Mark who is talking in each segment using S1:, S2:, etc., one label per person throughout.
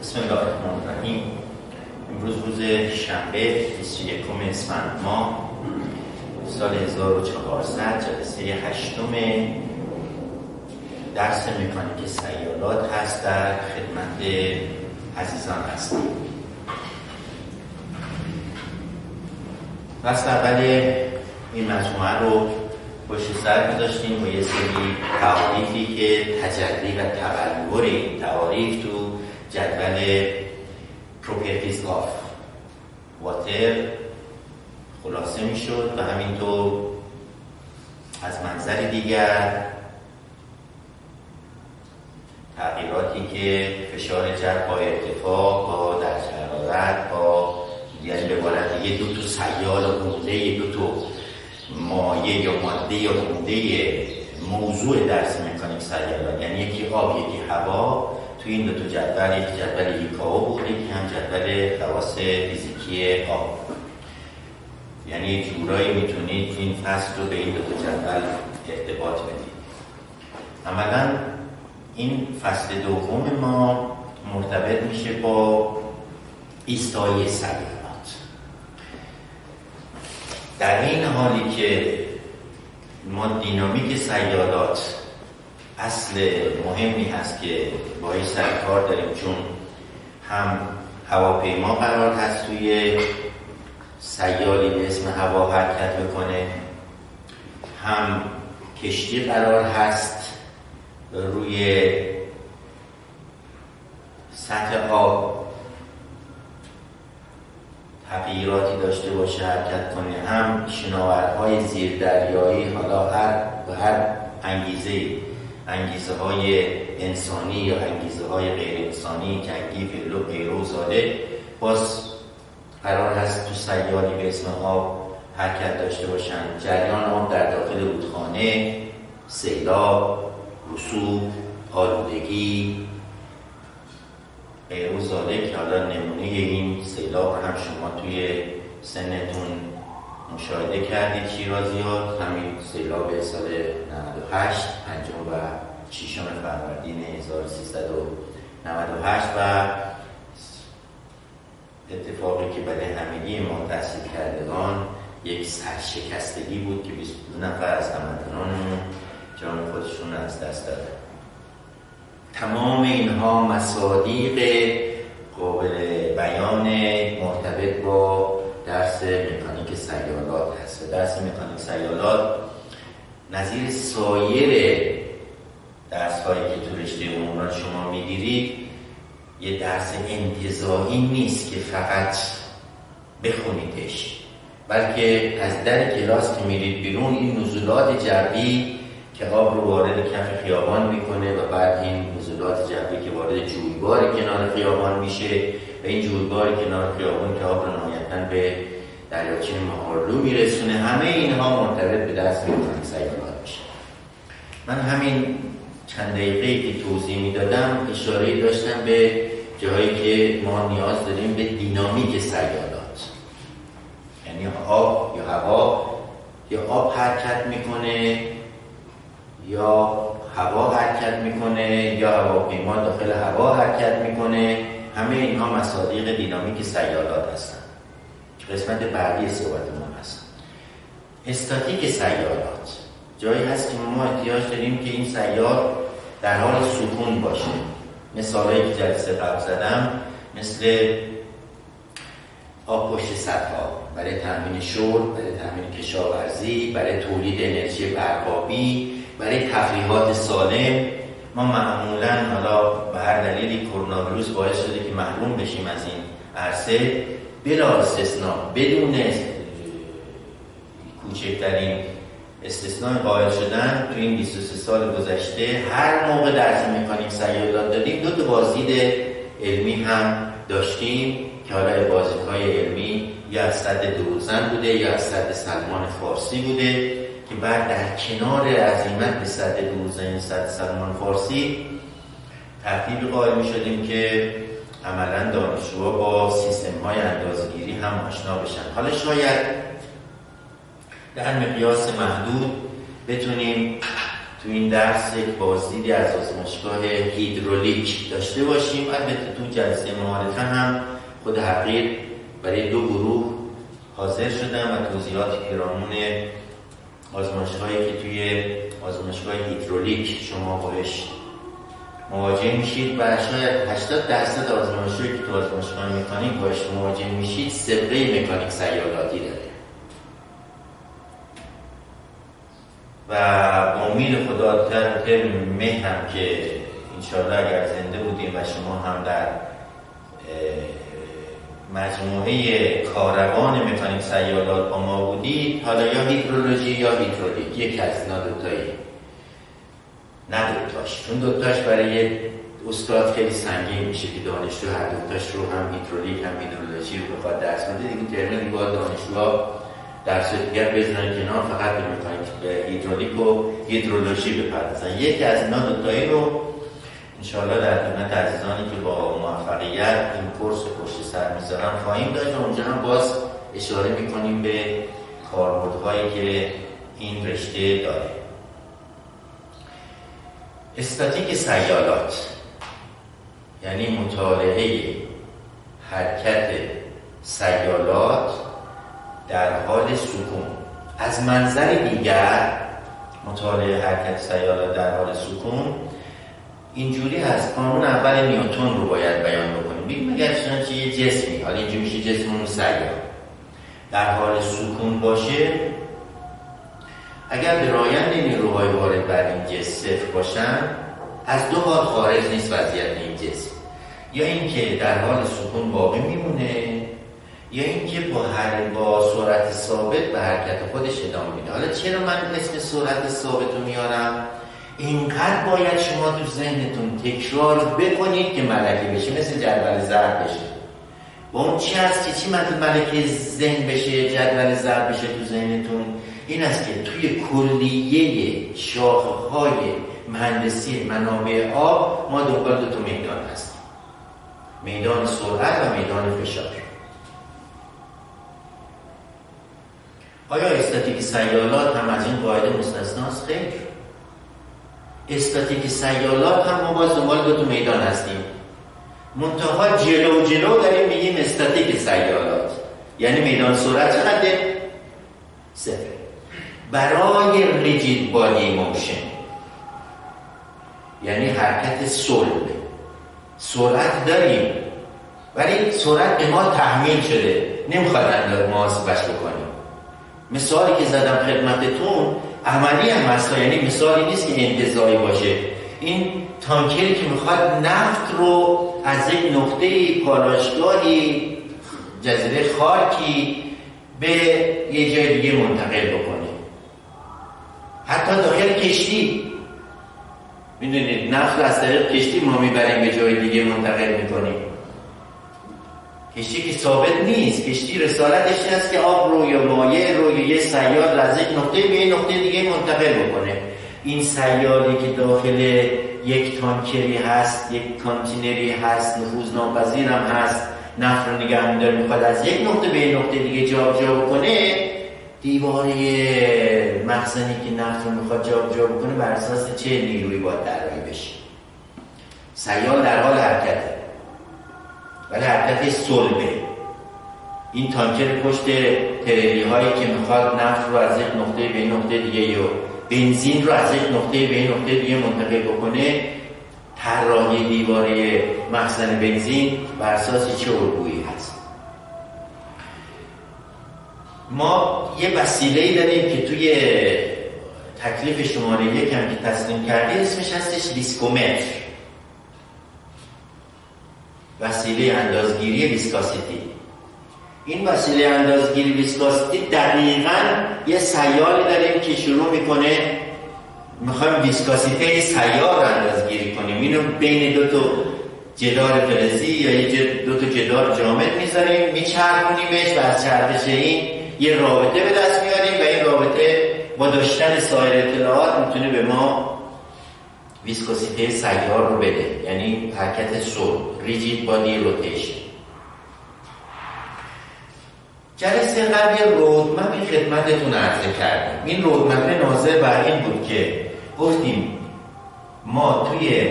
S1: بسم الله الرحمن الرحیم. امروز روز شنبه 21 اسفند ماه سال 1400 جلسه هشتم درس مکانیک سیالات هست در خدمت عزیزان هستیم. بس اول این مجموعه رو پشت سر گذاشتیم با یه سری تعاریفی که تجلی و تبلور این تعاریف تو جدول پروپرتیز آف واتر خلاصه می‌شد و همینطور از منظر دیگر تغییراتی که فشار جر با ارتفاع با در حرارت با یعنی به دیگه دو تا سیال عمده دو تا مایه یا ماده یا عمده موضوع درس مکانیک سیالات یعنی یکی آب یکی هوا. توی این دو جدول یک جدول یکاو بود یکی هم جدول خواص فیزیکی آب یعنی جورایی می‌تونید این فصل رو به این دو جدول ارتباط بدید. عملا این فصل دوم ما مرتبط میشه با ایستایی سیالات در این حالی که ما دینامیک سیالات اصل مهمی هست که با سر کار داریم چون هم هواپیما قرار هست توی سیالی به اسم هوا حرکت بکنه هم کشتی قرار هست روی سطح آب تغییراتی داشته باشه حرکت کنه. هم شناورهای زیر دریایی حالا هر به هر انگیزه انگیزه های انسانی یا انگیزه های غیر انسانی جنگی فعل و پیرو زاده باز قرار هست تو سیالی به اسم آب حرکت داشته باشن. جریان آب در داخل رودخانه سیلاب رسوب آلودگی غیر زاده که حالا نمونه این سیلاب هم شما توی سنتون مشاهده کردید شیرازیات همین سیلاب سال 98 پنجم و ششم فروردین 1398 و اتفاقی که برای همگی ما تحصیل کردگان یک سرشکستگی بود که 22 نفر از هموطنانمون جان خودشون از دست دادن. تمام اینها مصادیق قابل بیان مرتبط با درس مکانیک سیالات هست. درس مکانیک سیالات. نظیر سایر درس هایی که تو رشته عمومان شما می‌گیرید یه درس انتظایی نیست که فقط بخونیدش بلکه از در کلاس که میرید بیرون این نزولات جوی که آب رو وارد کف خیابان می‌کنه و بعد این نزولات جوی که وارد جویبار کنار خیابان میشه و این جویبار کنار خیابان که آب رو نهایتا به دریاچه مهارلو میرسونه. همه اینها مرتبط به دست می‌کنن سیالات میشه من همین چند دقیقه که توضیح می‌دادم اشاره داشتم به جایی که ما نیاز داریم به دینامیک سیالات. یعنی آب یا هوا. یا آب حرکت می‌کنه یا هوا حرکت می‌کنه یا هواپیما داخل هوا حرکت می‌کنه. همه اینها مصادیق دینامیک سیالات هستن. قسمت بعدی صحبت ما هست. استاتیک سیالات جایی هست که ما احتیاج داریم که این سیار در حال سکون باشه. مثالایی که جلسه قبل زدم مثل آب پشت سطح برای تامین شرب برای تامین کشاورزی برای تولید انرژی برقابی برای تفریحات سالم. ما معمولا حالا به هر دلیلی کرونا ویروس باعث شده که محروم بشیم از این عرصه. بلا استثناء بدون کوچکترین استثناء قائل شدن تو این 23 سال گذشته هر موقع درس مکانیک سیالات دادیم دو تا بازدید علمی هم داشتیم که حالا بازدیدهای علمی یا از صد دروزن بوده یا از صد سلمان فارسی بوده که بعد در کنار عظیمت به صد دروزن صد سلمان فارسی ترتیب قائل می شدیم که عملا دانشجوها با سیستم های اندازگیری هم آشنا بشن. حالا شاید در مقیاس محدود بتونیم تو این درس یک بازدیدی از آزمایشگاه هیدرولیک داشته باشیم. البته تو جلسه معارفه هم خود حقیر برای دو گروه حاضر شدم و توضیحات پیرامون آزمایشگاهی که توی آزمایشگاه هیدرولیک شما باش مواجه میشید و شاید 80 درصد آزمایشگاهی که تو آزمایشگاه مکانیک باش مواجه میشید سبقه مکانیک سیالاتی داره. و با امید خدا در ترم مه هم که انشاءالله اگر زنده بودیم و شما هم در مجموعه کاروان مکانیک سیالات با ما بودید حالا یا هیدرولوژی یا هیدرولیک یک از اینا دوتایی نه دوتاش چون دوتاش برای استاد خیلی سنگین میشه که دانشجو هر دوتاش رو هم هیدرولیک هم هیدرولوژی رو بخواد درس بده. دیگه ترم دیگه دانشجوها درس دیگر بزنن کنار فقط به مکانیک هیدرولیک و هیدرولوژی بپردازن. یکی از اینا دوتایی رو انشاءالله در خدمت عزیزانی که با موفقیت این کورس پشت سر می‌ذارن خواهیم داشت و اونجا هم باز اشاره می‌کنیم به کاربردهایی که این رشته داره. استاتیک سیالات یعنی مطالعه حرکت سیالات در حال سکون. از منظر دیگر مطالعه حرکت سیالات در حال سکون اینجوری هست. قانون اول نیوتون رو باید بیان بکنیم. بگیم اگر چنانچه یه جسمی حالا اینجا میشه جسم سیار در حال سکون باشه اگر به رایند نیروهای وارد بر این جسم صفر باشن از دو حال خارج نیست وضعیت این جسم. یا اینکه در حال سکون باقی میمونه یا اینکه با هر با سرعت ثابت به حرکت خودش ادامه میده. حالا چرا من اسم سرعت ثابت رو میارم؟ اینقدر باید شما تو ذهنتون تکرار بکنید که ملکه بشه مثل جدول ضرب بشه. با اون چی هست که چی مثل ملکه ذهن بشه جدول ضرب بشه تو ذهنتون؟ این است که توی کلیه شاخه های مهندسی منابع آب ما دنبال دو تا میدان هستیم. میدان سرعت و میدان فشار. آیا استاتیک سیالات هم از این قاعده مستثناست خیر. استاتیک سیالات هم ما باز دنبال دو تا میدان هستیم. منتها جلو جلو داریم میگیم استاتیک سیالات. یعنی میدان سرعت چقدره؟ صفر. برای rigid body motion یعنی حرکت صلب سرعت داریم. ولی سرعت به ما تحمیل شده. نمی‌خواد محاسبش بکنیم. مثالی که زدم خدمتتون عملی هم هست. یعنی مثالی نیست که انتظاری باشه. این تانکری که می‌خواد نفت رو از یک نقطه پالاشگاهی جزیره خاکی به یه جای دیگه منتقل بکنه. حتی داخل کشتی. می‌دونید نفت از طریق کشتی ما می‌بریم به جای دیگه منتقل می‌کنیم. کشتی که ثابت نیست. کشتی رسالتش است که آب رو یا مایع رو یه سیار از یک نقطه به یه نقطه دیگه منتقل بکنه. این سیاری که داخل یک تانکری هست یک کانتینری هست نفوذ ناپذیرم هست نفت رو نگه میداره می‌خواد از یک نقطه به یک نقطه دیگه جا جا بکنه دیواره مخزنی که نفت رو می‌خواد جا جا بکنه بر اساس چه نیروی باید درایی بشه؟ سیال در حال حرکته. ولی حرکت صلبه. این تانکر پشت تریلی هایی که می‌خواد نفت رو از یک نقطه به نقطه دیگه یا بنزین رو از یک نقطه به نقطه دیگه منتقل بکنه طراحی دیواره مخزن بنزین بر اساس چه الگویی هست؟ ما یه وسیله داریم که توی تکلیف شماره یکم که تسلیم کردی اسمش هستش ویسکومتر وسیله اندازگیری viscosity. این وسیله اندازگیری viscosity دقیقا یه سیالی داریم که شروع می‌کنه. می‌خوایم ویسکوزیته سیال اندازگیری کنیم. اینو بین دو تا جدار فلزی یا دو تا جدار جامد می‌ذاریم میچرخونیمش و از چرخش این یه رابطه به دست میاریم و این رابطه با داشتن سایر اطلاعات می‌تونه به ما ویسکوزیته سیال رو بده. یعنی حرکت صلب rigid body rotation. جلسه قبل roadmap خدمتتون عرضه کردم. این roadmap ناظر بر این بود که گفتیم ما توی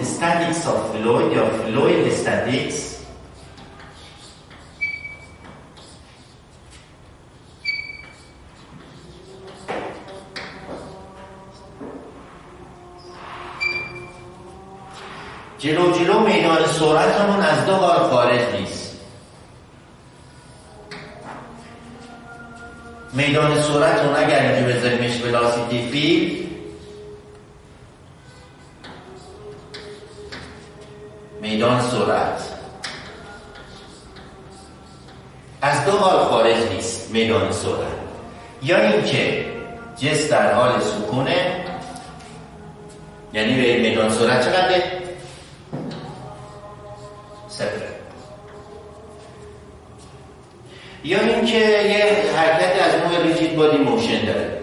S1: statics of fluid یا fluid statics جلو جلو میدان سرعتمون از دو بار خارج نیست. میدان سرعتمون اگر اینجا بذاریمش ولاسیتی فیلد میدان سرعت. از دو حال خارج نیست میدان سرعت. یا اینکه جس در حال سکونه یعنی به میدان سرعت چقدر صفر یا اینکه یه حرکت از نوع ریجید بادی موشن داره.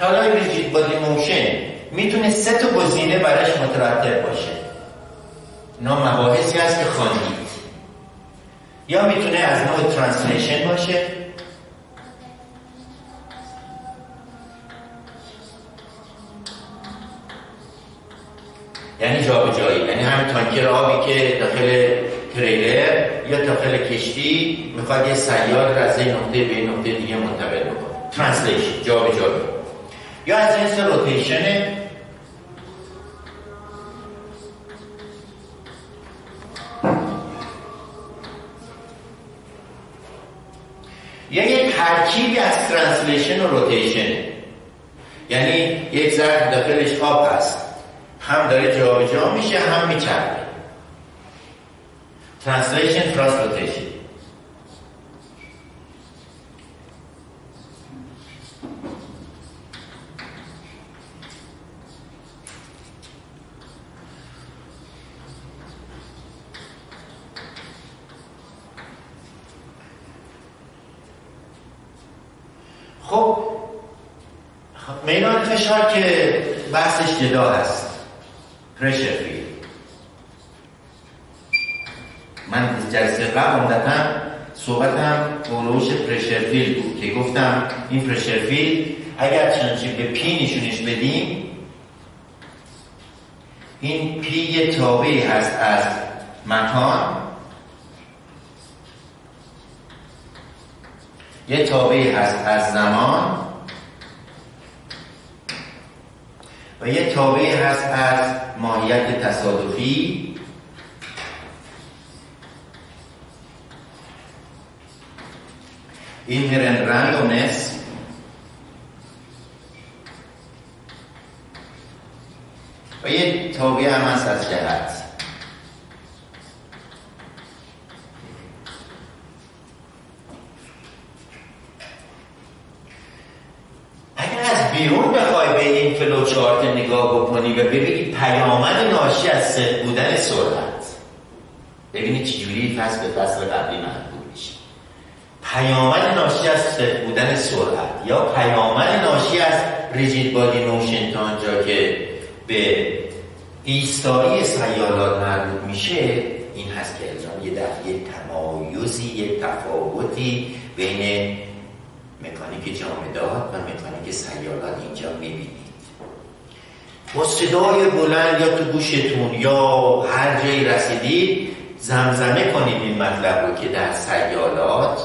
S1: حالا rigid body motion می‌تونه سه تا گزینه براش مترتب باشه. اینا مباحثی هست که خواندید یا می‌تونه از نوع translation باشه؟ یعنی جابجایی. یعنی همین تانکر آبی که داخل تریلر یا داخل کشتی می‌خواد یه سیال را از این نقطه به نقطه دیگه منتقل بکنه. translation جابجایی. یا از جنس rotation یا یک ترکیبی از translation و rotation یعنی یک ظرف داخلش آب هست. هم داره جابجا میشه هم میچرخه translation plus خب میدان فشار که بحثش جدا هست. پرشر من جلسه قبل عمدتا صحبتم پرشر فیل بود که گفتم این پرشر فیل اگر چنانچه به پی نشونش بدیم این پی یه تابعی هست از مکان یه تابعی هست از زمان و یه تابعی هست از ماهیت تصادفی. این randomness. و یه تابعی هم هست از جهت. بیرون بخوای به این فلوچارت نگاه بکنی و ببینی پیامد ناشی از صفر بودن سرعت. ببینی چجوری فصل به فصل قبلی مربوط میشه. پیامد ناشی از صفر بودن سرعت یا پیامد ناشی از rigid body motion تا آنجا که به ایستایی سیالات مربوط میشه این هست که الزام یه دفعه تمایزی یه تفاوتی بین مکانیک جامدات و مکانیک سیالات اینجا می‌بینید. با صدای بلند یا تو گوشتون یا هر جایی رسیدید زمزمه کنید این مطلب رو که در سیالات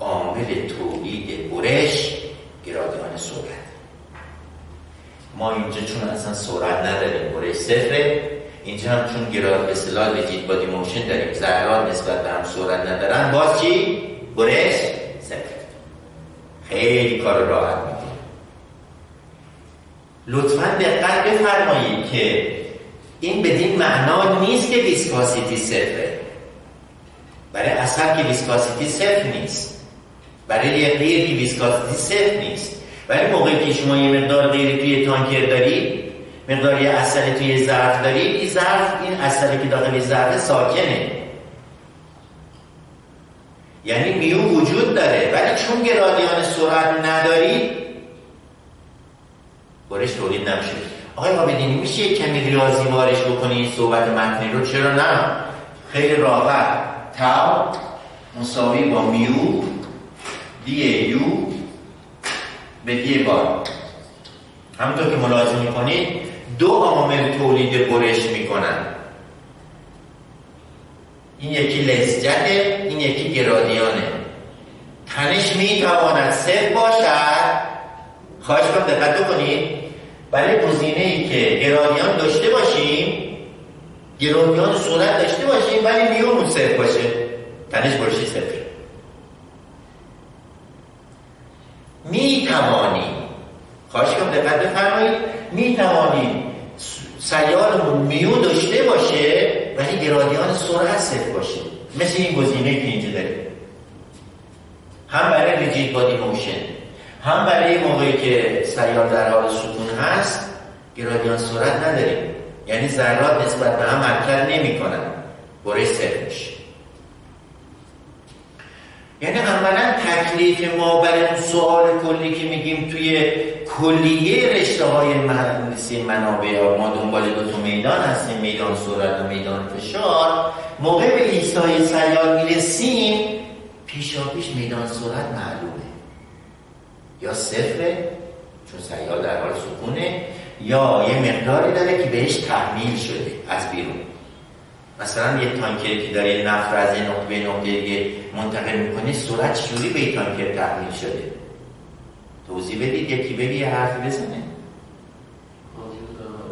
S1: عامل تولید برش گرادیان سرعت. ما اینجا چون اصلا سرعت نداریم برش صفره. اینجا هم چون به اصطلاح rigid body motion داریم. ذرات نسبت به هم سرعت ندارن. باز چی؟ برش خیلی کار راحت میده لطفا دقت بفرمایید که این بدین معنا نیست که ویسکاسیتی صفره. برای اثر که ویسکاسیتی صفر نیست. برای یه غیر که ویسکاسیتی صفر نیست. ولی موقعی که شما یه مقدار غیر توی تانکر دارید مقدار یه اثر توی ظرف دارید این ظرف این اثری که داخل ظرف ساکنه. یعنی میو وجود داره. ولی چون گرادیان سرعت ندارید بارش تولید نمیشه. آقای آبدینی میشه کمی ریاضی بارش بکنی؟ صحبت متنی رو؟ چرا نه؟ خیلی راحت. تاو مساوی با میو دی یو به دی بار همونطور که ملاحظه می‌کنید دو عامل تولید برش می‌کنن. این یکی لزجته این یکی گرادیانه تنش می‌تواند صفر باشد. خواهش کنم دقت بکنید. برای گزینه ای که گرادیان داشته باشیم گرادیان صورت داشته باشیم ولی میومون صفر باشه. تنش برشی صفر. می توانیم خواهش کنم دقت بفرمایید. می توانیم سیالمون میو داشته باشه ولی گرادیان سرعت صفر باشه مثل این گزینه که اینجا داریم. هم برای rigid body motion هم برای موقعی که سیال در حال سکون هست گرادیان سرعت نداریم. یعنی ذرات نسبت به هم حرکت نمی کنن صفر میشه. یعنی اولا تکلیف ما برای اون سوال کلی که میگیم توی کلیه رشته های مهندسی منابع ما دنبال دو میدان هستیم میدان سرعت و میدان فشار. موقع به ایستای سیار می‌رسیم پیشا پیش میدان سرعت معلومه. یا صفره چون سیار در حال سکونه یا یه مقداری داره که بهش تحمیل شده از بیرون. مثلا یه تانکری که داره یه نفت از یه نقطه به نقطه دیگه منتقل می‌کنه سرعت چجوری به این تانکر تحمیل شده؟ توضیح بدید یکی بگی یه حرفی بزنه.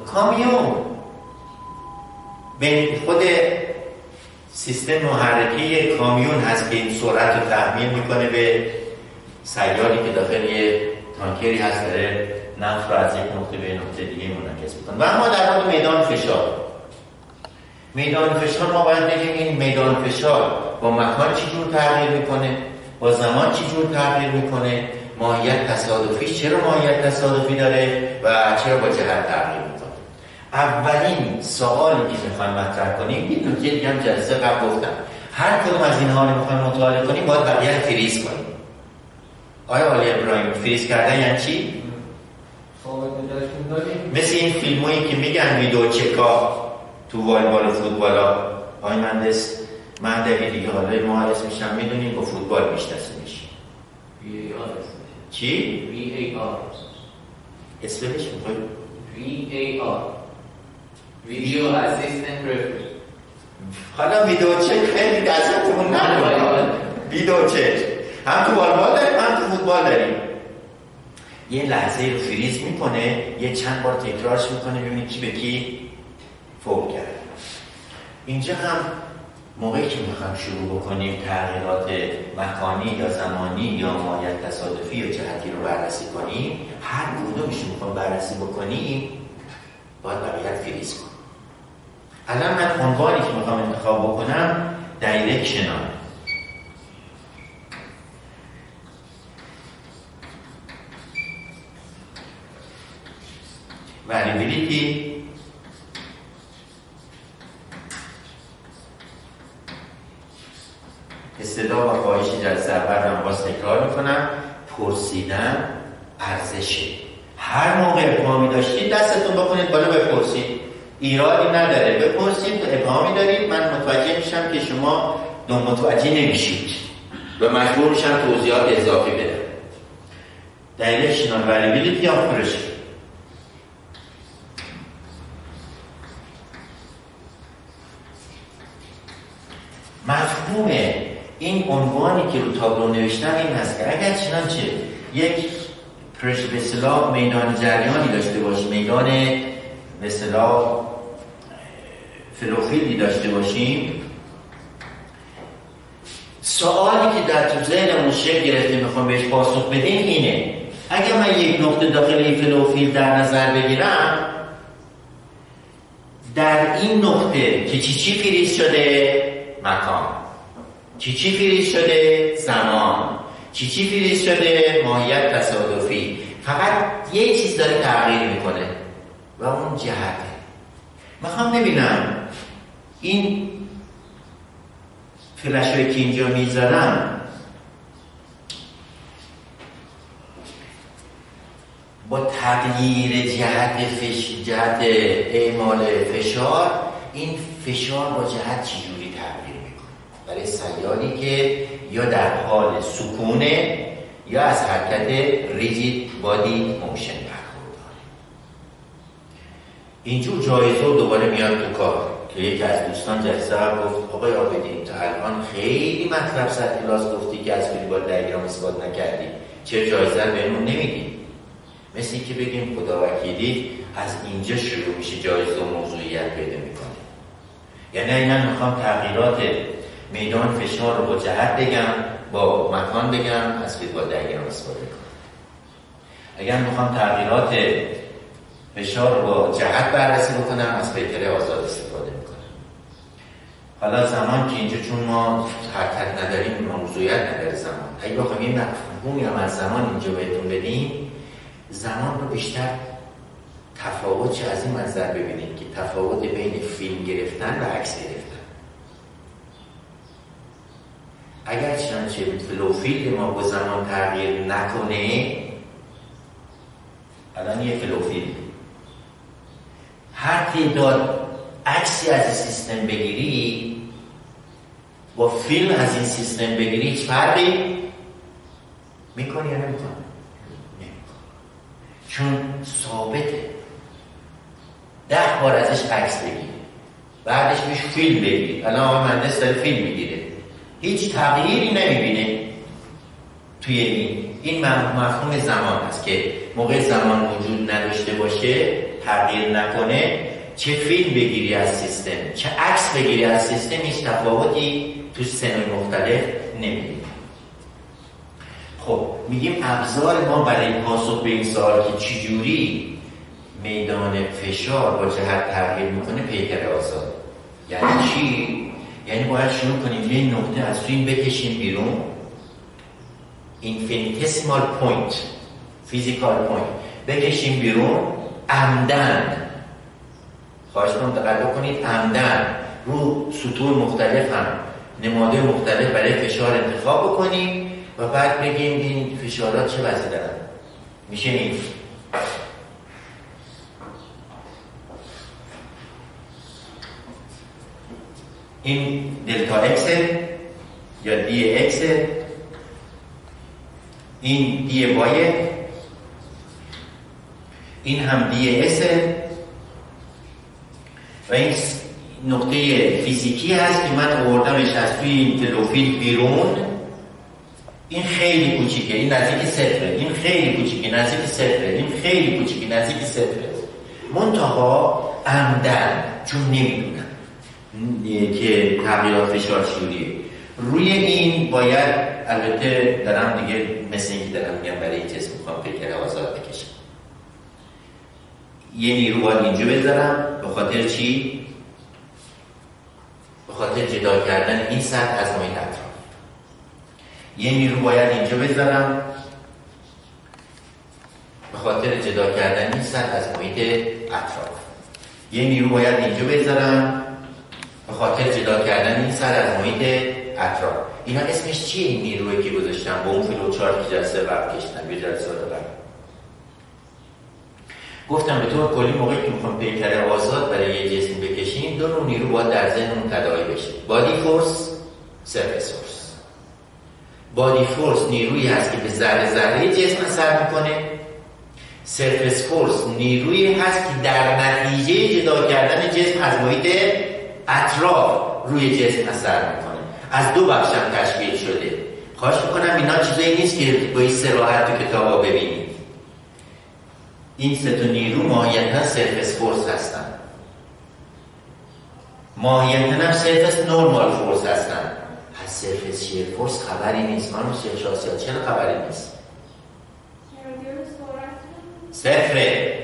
S1: کامیون. به خود سیستم محرکه کامیون هست که این سرعت رو تحمیل می‌کنه به سیاری که داخل یه تانکری هست داره نفت رو از یک نقطه به نقطه دیگه منعکس می‌کنه. و اما در مورد میدان فشار. میدان فشار ما باید بگیم این میدان فشار با مکان چی جور تغییر می‌کنه؟ با زمان چی جور تغییر می‌کنه؟ ماهیت تصادفی چرا ماهیت تصادفی داره و چرا با جهت تغییر می‌کنه؟ اولین سوالی که می‌خوایم مطرح کنیم یه نکته دیگه هم جلسه قبل گفتم. هر کدوم از اینها رو می‌خوایم مطالعه کنیم باید بقیه فریز کنیم. آیا آلی ابراهیم فریز کردن یعنی چی؟ مثل این فیلم هایی که میگن ویدو چکا تو والیبال و فوتبال آقای مهندس مهدوی دیگه حالا ما میشن می‌دونیم با فوتبال میشناسیمش. چی؟
S2: VAR
S1: اسمش. می‌خوای؟
S2: VAR ویدیو اسیستنت رفری
S1: حالا ویدیو چک خیلی دستتون نکنم ویدیو چک. هم تو والیبال داریم هم تو فوتبال داریم. یه لحظه رو فریز می‌کنه یه چند بار تکرارش می‌کنه ببینید کی به کی فوق کرد اینجا هم موقعی که می‌خوام شروع بکنیم تغییرات مکانی یا زمانی یا مایت تصادفی یا جهتی رو بررسی کنیم هر کدومش می‌خوام بررسی بکنیم باید بقیه فریز کنیم. الان من عنوانی که می‌خوام انتخاب بکنم دایرکشنال variability اصطلاح و خواهش جلسه اول رو باز تکرار می‌کنم پرسیدن ارزشه هر موقع ابهامی داشتید دستتون بکنید بالا بپرسید نداره بپرسید ابهامی دارید؟ من متوجه میشم که شما دو متوجه نمیشید. و مجبور میشم توضیحات اضافی بدم. directional variability of pressure مفهوم این عنوانی که رو تابلو نوشتن این هست که اگر چنانچه یک پرش به میدان جریانی داشته باشه میدان به فلوفیلی داشته باشیم. سوالی که در تو ذهنمون شکل گرفته می‌خوام بهش پاسخ بدیم اینه اگر من یک نقطه داخل این flow field در نظر بگیرم در این نقطه که چی چی فریز شده؟ مکان. چی چی فریز شده؟ زمان. چی چی فریز شده؟ ماهیت تصادفی. فقط یه چیز داره تغییر می‌کنه و اون جهته. می‌خوام ببینم این فلش که اینجا می‌ذارم با تغییر جهت فش... جهت اعمال فشار این فشار با جهت چجوری تغییر می‌کنه؟ برای سیالی که یا در حال سکونه یا از حرکت ریجید بادی موشن اینجور جایزه دوباره میاد تو کار. که یکی از دوستان جلسه گفت آقای آبدین تا الان خیلی مطلب سر کلاس گفتی که از فیلبال دیگرام اثبات نکردی. چه جایزه رو بهمون نمیدی؟ مثل که بگیم خدا وکیلی از اینجا شروع میشه جایزه و موضوعیت پیدا می‌کنه. یعنی من می‌خوام تغییرات میدان فشار رو با جهت بگم با مکان بگم از فیلبال دیگرام استفاده کنم اگر می‌خوام تغییرات فشار رو با جهت بررسی بکنم از پیکره آزاد استفاده می‌کنم. حالا زمان که اینجا چون ما حرکت نداریم موضوعیت نداره زمان. اگه بخوام یه مفهومی هم از زمان اینجا بهتون بدیم زمان رو بیشتر تفاوت چه از این منظر ببینید که تفاوت بین فیلم گرفتن و عکس گرفتن. اگر چنانچه فلوفیل ما با زمان تغییر نکنه الان یه فلوفیل. هر تعداد عکسی از این سیستم بگیری با فیلم از این سیستم بگیری هیچ فرقی می‌کنی یا نمی‌کنی؟ چون ثابته. ده بار ازش عکس بگیری. بعدش میش فیلم بگیری. الان آقای مهندس داره فیلم می‌گیره. هیچ تغییری نمی‌بینه توی این. این مفهوم زمان است که موقع زمان وجود نداشته باشه تغییر نکنه چه فیلم بگیری از سیستم؟ چه عکس بگیری از سیستم؟ هیچ تفاوتی تو سنوی مختلف نمی‌بینی. خب میگیم ابزار ما برای پاسخ به این سوال که چجوری میدان فشار با جهت تغییر می‌کنه پیکر آزاد؟ یعنی چی؟ یعنی باید شروع کنیم یه نقطه از این بکشیم بیرون. infinitesimal point physical point بکشیم بیرون. عمداً. خواهش کنم دقت کنید عمداً. رو سطوح مختلف هم نماد مختلف برای فشار انتخاب بکنیم و بعد بگیم این فشارات چه وضعی دارن. میشه این. این دلتا x یا dx این dy این هم ds و این نقطه فیزیکی هست که من آوردمش از توی این flow field بیرون. این خیلی کوچیکه این نزدیک صفره. این خیلی کوچیکه نزدیک صفره. این خیلی کوچیکه نزدیک صفره. منتها عمدن چون نمی‌دونم. که تغییرات فشار شوریه روی این باید البته دارم دیگه مثل اینکه دارم میگم برای این جسم می‌خوام فکر آزاد یه نیرو باید اینجا بذارم. به خاطر چی؟ به خاطر جدا کردن این سطح از محیط اطراف یه نیرو باید اینجا بذارم. به خاطر جدا کردن این سطح از محیط اطراف. یه نیرو باید اینجا بذارم. به خاطر جدا کردن این سطح از محیط اطراف. اینا اسمش چیه این نیروی که گذاشتم؟ با اون فیلو چارت که جلسه قبل کشتم یه جلسه گفتم به طور کلی موقعی که می‌خوام پیکر آزاد برای یه جسم بکشیم دو نوع نیرو باید در ذهنمون تداعی بشه. بادی فورس سرفس فورس بادی فورس نیرویی هست که به ذره ذره جسم اثر می‌کنه. سرفس فورس نیرویی هست که در نتیجه جدا کردن جسم از محیط اطراف روی جسم اثر می‌کنه. از دو بخش هم تشکیل شده. خواهش می‌کنم اینا چیزایی نیست که با این سراحت تو کتابا ببینید این سه نیرو ماهیتا سرفس فورس هستن. ماهیتا هم سرفس نورمال فورس هستن. از سرفس شیر فورس خبری نیست. خانم شیخ شاسیات چرا خبری نیست؟ صفره.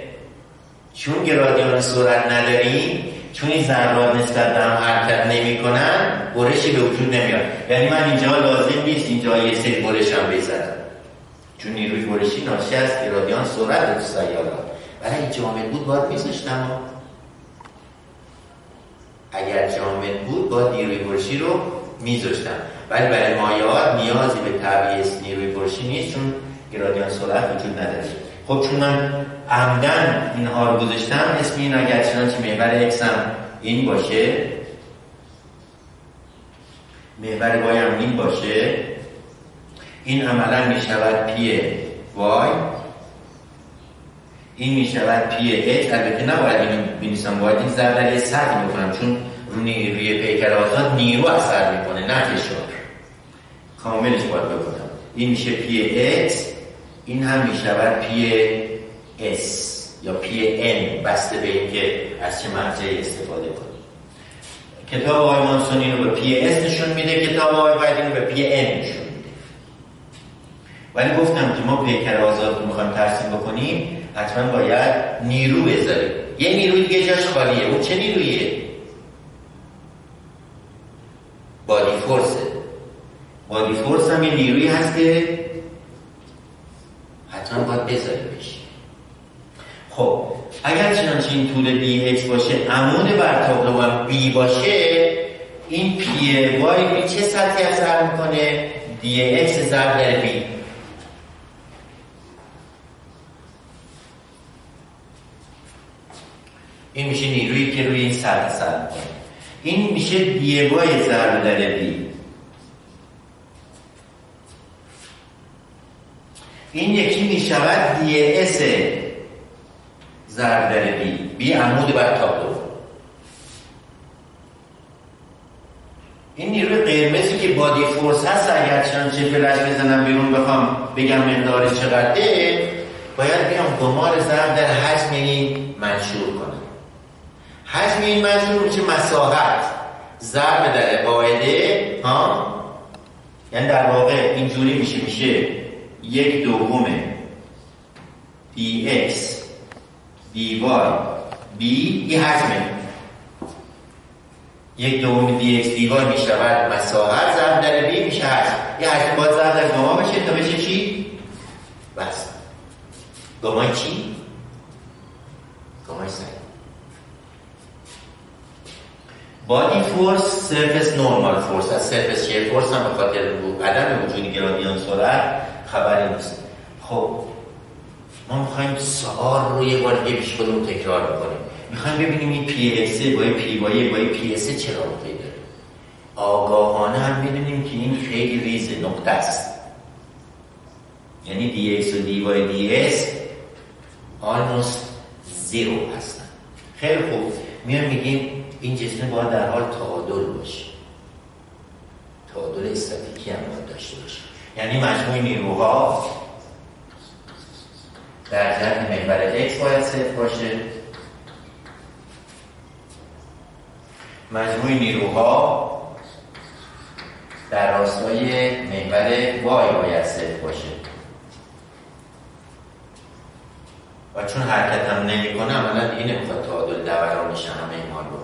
S1: چون گرادیان سرعت نداریم چون این ذرات نسبت به هم حرکت نمی‌کنن برشی به وجود نمیاد. یعنی من اینجا لازم نیست اینجا یه سری برش هم بزنم. چون نیروی برشی ناشی از گرادیان سرعت تو سیارات ولی این جامد بود باید میذاشتم. اگر جامد بود باید نیروی برشی رو میذاشتم. ولی برای مایعات نیازی به تعبیه نیروی برشی نیست چون گرادیان سرعت وجود نداره. خب چون من عمدن اینها رو گذاشتم اسم این اگر چنانچه محور اکس هم این باشه. محور وای هم این باشه. این عملا می شود پی y این می شود PX البته نباید اینو بنویسم باید این ضرب یه سطح بکنم چون روی پیکر آزاد نیرو اثر می‌کنه نه فشار. کاملش باید بکنم این میشه P این هم می‌شود PS یا PN بسته به اینکه از چه مرجعی استفاده کنیم. کتاب آقای مانسون رو به PS نشون میده. کتاب آقای وایت رو به PN نشون ولی گفتم که ما پیکر آزاد رو می‌خوایم ترسیم بکنیم حتما باید نیرو بذاریم. یه نیروی دیگه جاش خالیه. اون چه نیرویه؟ body force ـه body force هم یه نیروی هست که حتما باید بذاریمش خب اگر چنانچه این طول b باشه عمود بر تابلو هم b باشه این P y به چه سطحی اثر می‌کنه؟ dx ضرب b این میشه نیرویی که روی این سطح اثر می‌کنه. این میشه dy ضرب در b. این یکی می شود ds ضرب در b. b عمود بر تابلو. این نیروی قرمزی که بادی فورس هست اگر چه فلش بزنم بیرون بخوام بگم مقدارش چقدره باید بیام گمار ضرب در حجم این منشور کنم. حجم این منشور میشه مساحت ضرب در قاعده ها؟ یعنی در واقع اینجوری میشه میشه یک دوم dx dy b یه حجمه. یک دوم dx dy می شود مساحت ضرب در b میشه حجم. یه حجم باید ضرب در گاما بشه تا بشه چی؟ بس. گاما چی؟ گاما سعی بادی فورس سرفس نورمال فورس از سرفس شیر فورس هم به خاطر عدم وجود گرادیان سرعت خبری نیست. خب ما می‌خوایم سوال رو یه بار دیگه پیش خودمون تکرار بکنیم. می‌خوایم ببینیم این P s با P y با P x چه رابطه‌ای داره. آگاهانه هم می‌دونیم که این خیلی ریز نقطه است. یعنی dx و dy ds almost zero هستن. خیلی خوب. میان میگیم این جسم باید در حال تعادل باشه. تعادل استاتیکی هم باید داشته باشه. یعنی مجموع نیروها در جهت محور x باید صفر باشه. مجموع نیروها در راستای محور y باید صفر باشه. و چون حرکت هم نمی کنه عملا دیگه نمی‌خواد تعادل دورانش هم اعمال بکنه چون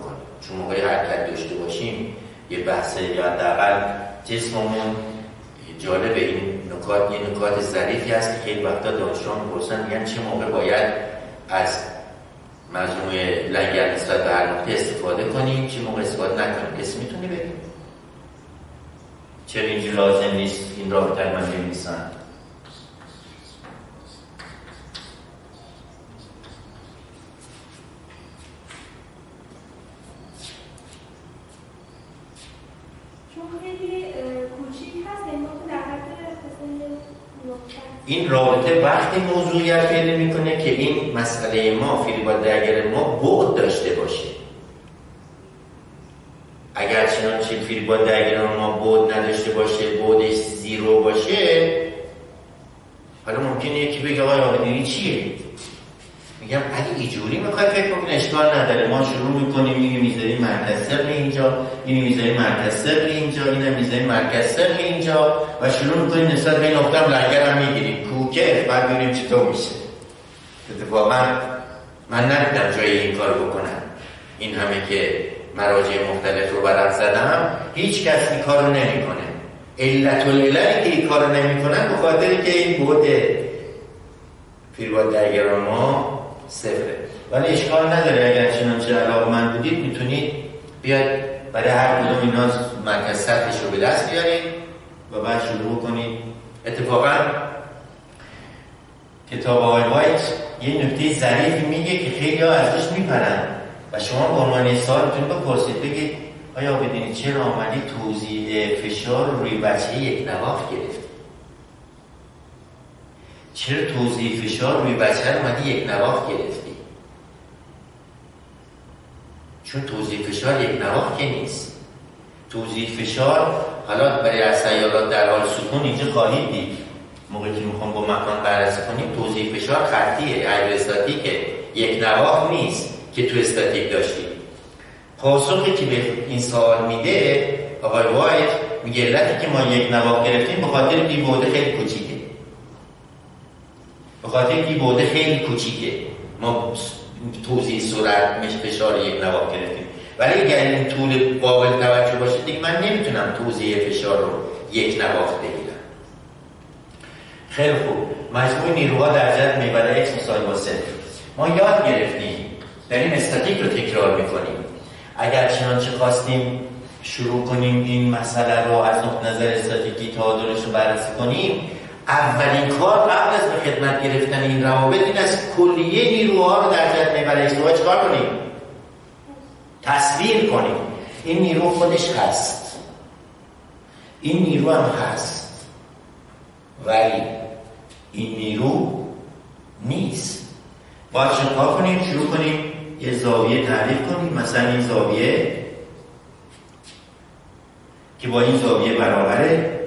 S1: موقعی حرکت داشته باشیم یه بحث یا حداقل جسممون جالب این نکات یه نکات ظریفی هست که خیلی وقتا دانشجویان می‌پرسن میگن چه موقع باید از مجموعه لنگر نسبت به هر نقطه استفاده کنیم چه موقع استفاده نکنیم. کسی می‌تونه بگیم چرا اینجا لازم نیست؟ این رابطه من بنویسن این رابطه وقتی موضوعیت پیدا می‌کنه که این مسئله ما با درگر ما بعد داشته باشه. اگر چنانچه با درگر ما بعد نداشته باشه بعدش زیرو باشه حالا ممکنه یکی بگه آقای آقای چیه؟ میگم اگه ایجوری می‌خوای فکر کنی اشکال نداره. ما شروع می‌کنیم اینو می‌ذاریم مرکز سر اینجا اینو می‌ذاریم مرکز سر اینجا اینو می‌ذاریم مرکز سر اینجا و شروع می‌کنیم نسبت به این نقطه هم لنگر هم می‌گیریم. کوکه بعد ببینیم چطور میشه. اتفاقا من ندیدم جایی این کار بکنم. این همه که مراجع مختلف رو برد زدم هیچ کس این کارو نمی‌کنه. علت که این کارو نمی‌کنن به که این بود فیرباد درگران ما صفره. ولی اشکال نداره اگر چنانچه علاقه من بودید می‌تونید بیاد برای هر کدوم اینا مرکز سطحش رو به دست بیارید و بعد شروع کنید. اتفاقا کتاب آقای وایت یه نکته ظریفی میگه که خیلی ها ازش میپرن و شما به عنوان سال می‌تونید بپرسید بگید آیا بدونید چرا آمدی توضیح فشار رو روی بچه یک نواف گرفت چرا توضیح فشار روی بچه رو اومدی یک نواف گرفتی؟ چون توضیح فشار یک نواف که نیست. توضیح فشار حالا برای از در حال سکون اینجا خواهید دید. موقعی که می‌خوام با مکان بررسی کنیم توضیح فشار خطیه استاتیکه یک نواف نیست که تو استاتیک داشتیم پاسخی که به این سوال میده آقای وایت میگه علتی که ما یک نواف گرفتیم به خاطر بوده خیلی کوچیکه. به خاطر بی بوده خیلی کوچیکه. ما توضیح سرعت مش فشار یک نواف گرفتیم. ولی اگر این طول قابل توجه باشه دیگه من نمی‌تونم توضیح فشار رو یک نواف بگیرم. خیلی خوب. مجموع نیروها در جد می‌بره ایکس مساوی با ما یاد گرفتیم. داریم استاتیک رو تکرار می‌کنیم. اگر چنانچه خواستیم شروع کنیم این مسئله رو از نظر استاتیکی تا رو بررسی کنیم اولین کار قبل از به خدمت گرفتن این روابط این از کلیه نیروها رو در جهت محور اشتباه چکار کنیم؟ تصویر کنیم. این نیرو خودش هست. این نیرو هم هست. ولی این نیرو نیست. باید چکار کنیم شروع کنیم یه زاویه تعریف کنیم. مثلا این زاویه که با این زاویه برابره.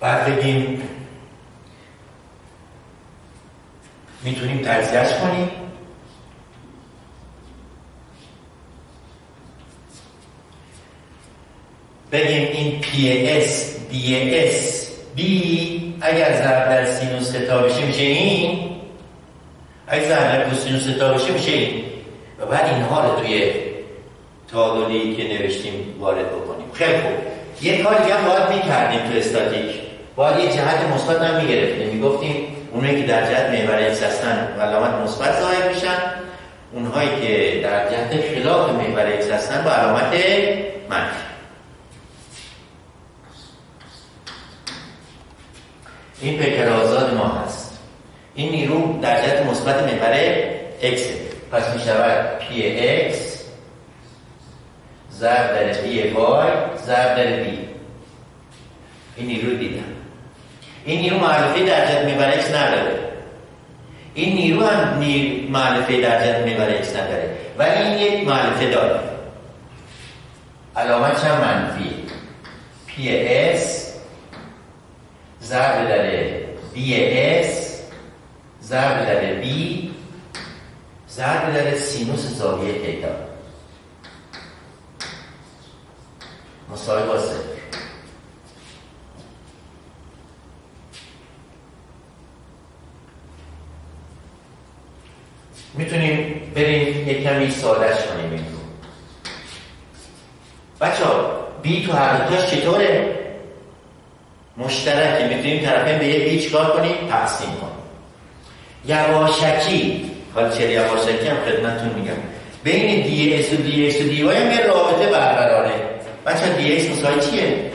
S1: بعد بگیم می‌تونیم تجزیهش کنیم. بگیم این اس اس بی اگر ضرب در سینوس تتا بشه میشه این؟ اگه ضرب در کوسینوس تتا بشه میشه این. و بعد اینها رو توی تعادلی که نوشتیم وارد بکنیم. خیلی خوب. یه کار دیگه هم باید می‌کردیم تو استاتیک. باید جهت مثبت هم می‌گرفتیم. می‌گفتیم اونایی که در جهت محور x هستن علامت مثبت ظاهر میشن. اونهایی که در جهت خلاف محور x هستن با علامت منفی این پیکر آزاد ما هست. این نیرو در جهت مثبت محور x پس می شود P x ضرب در dy ضرب در b. این نیرو دیدم. این نیرو مولفه در جهت محور x نداره. این نیرو هم نیرو مولفه در جهت محور x نداره. ولی این یک مولفه داره. علامتش هم منفی؟ P s ضرب در ds ضرب در B ضرب در سینوس زاویه تتا مساوی با می‌تونیم بریم یک کمی سادش کنیم این رو. بچه ها بی تو هر چطوره؟ مشترکه می‌تونیم طرفین به یه بیچ کار کنیم تقسیم کنیم. یواشکی. حالا چه یواشکی هم خدمتتون میگم. بین ds و dx و dy هم یه رابطه برقراره. بچه ds مساوی چیه؟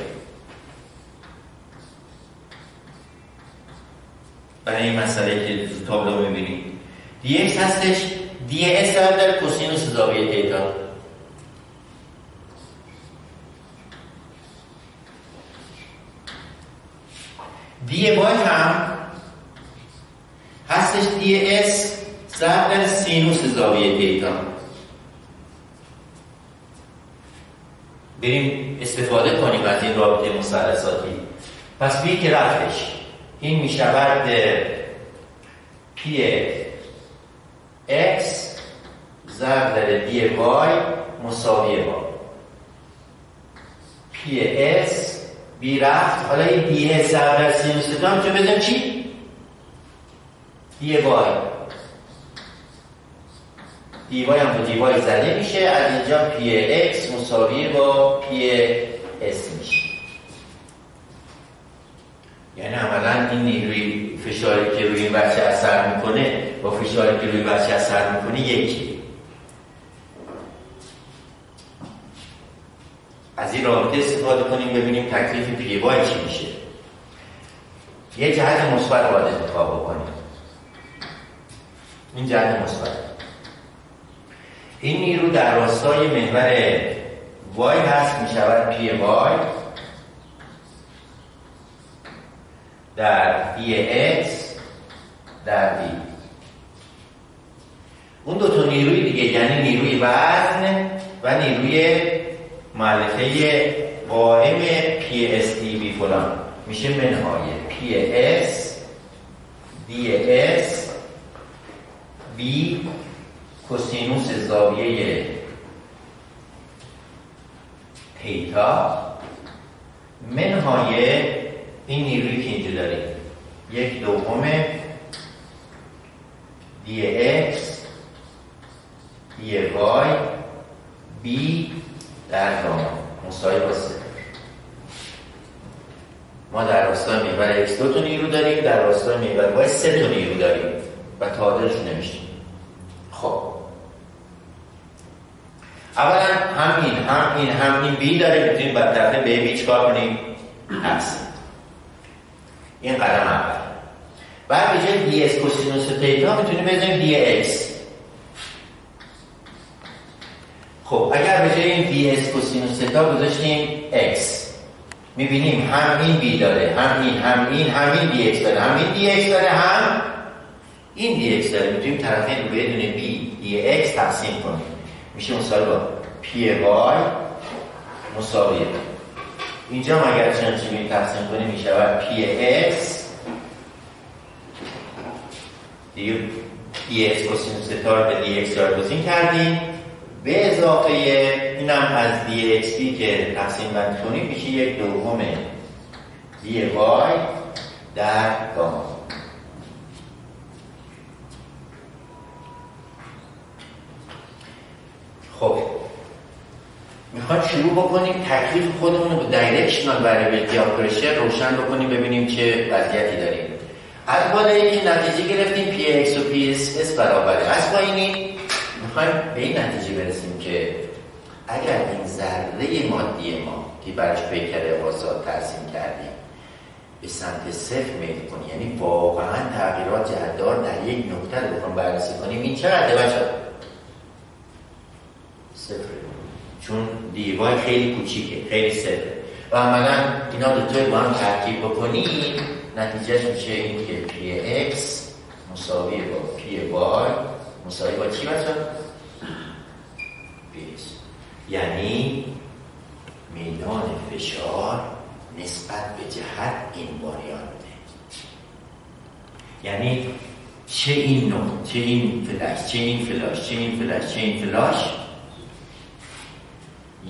S1: برای این مسئله که تابلو می‌بینیم اس هستش. ds در کوسینوس زاویه تتا dy هم هستش. ds ضرب در سینوس زاویه تتا. بریم استفاده کنیم از این رابطه مثلثاتی پس b که رفتش. این می شود P x ضرب در dy مساوی با. P s b رفت. حالا این ds ضرب در سینوس تتا چه بزن چی؟ dy. dy هم با dy زده میشه. از اینجا P x مساوی با P s میشه. یعنی عملا این نیروی فشاری که روی این بچه اثر می‌کنه با فشاری که روی بچه اثر می‌کنه یکی. از این رابطه استفاده کنیم ببینیم تکلیف P y چی میشه. یه جهت مثبت باید انتخاب بکنید این جهت مثبت. این نیرو در راستای محور y هست می شود P y. در ای اکس در دی اون دو تا نیروی دیگه یعنی نیروی وزن و نیروی مولفه قائم P s ds b فلان. میشه منهای P s ds b کوسینوس زاویه تتا. منهای این نیروی که اینجا داریم. یک دوم dx دی وای بی در گاما مساوی با ما در راستای محور x دو تا نیرو داریم در راستای محور y سه تا نیرو داریم و تعادلش نمیشتیم خب. اولا هم این هم این هم این بی داره می‌تونیم بعد دفعه به بی چکار کنیم؟ هست این قدم اول. بعد به جای ds کوسینوس تیتا می‌تونیم بزنیم دی اکس خب اگر به جای این ds کوسینوس تیتا گذاشتیم x می‌بینیم هم این b داره هم این هم این هم این dx داره هم این dx داره هم این dx داره. می‌تونیم طرفین رو بدون b dx تقسیم کنیم. میشه مساوی با py مساوی اینجا ما اگر چنانچه تقسیم کنیم میشه پی اکس دیگه دی اکس کوسینوس تار به دی اکس جایگزین کردیم. به اضافه اینم از دی اکس بی که تقسیم بند کنیم میشه یک دوم دی وای در گاما خب می‌خوایم شروع بکنیم تکلیف خودمون رو به directional variability of pressure روشن بکنیم ببینیم چه وضعیتی داریم. از بالای که نتیجه گرفتیم px و ps برابره. از پایینی می‌خوایم به این نتیجه برسیم که اگر این ذره مادی ما که برش پیکر آزاد ترسیم کردیم به سمت صفر میل کنیم یعنی واقعا تغییرات جهتدار در یک نقطه رو بخوام بررسی کنیم این چقدره بچه‌ها صفر. چون dy خیلی کوچیکه خیلی صفره و عملا اینا دو توی با هم ترکیب بکنیم. نتیجهش میشه این که px مساوی با py مساوی با چی بچه‌ها؟ یعنی میدان فشار نسبت به جهت invariant ه یعنی چه این نوع چه این فلش چه این فلش چه این فلش چه این فلش؟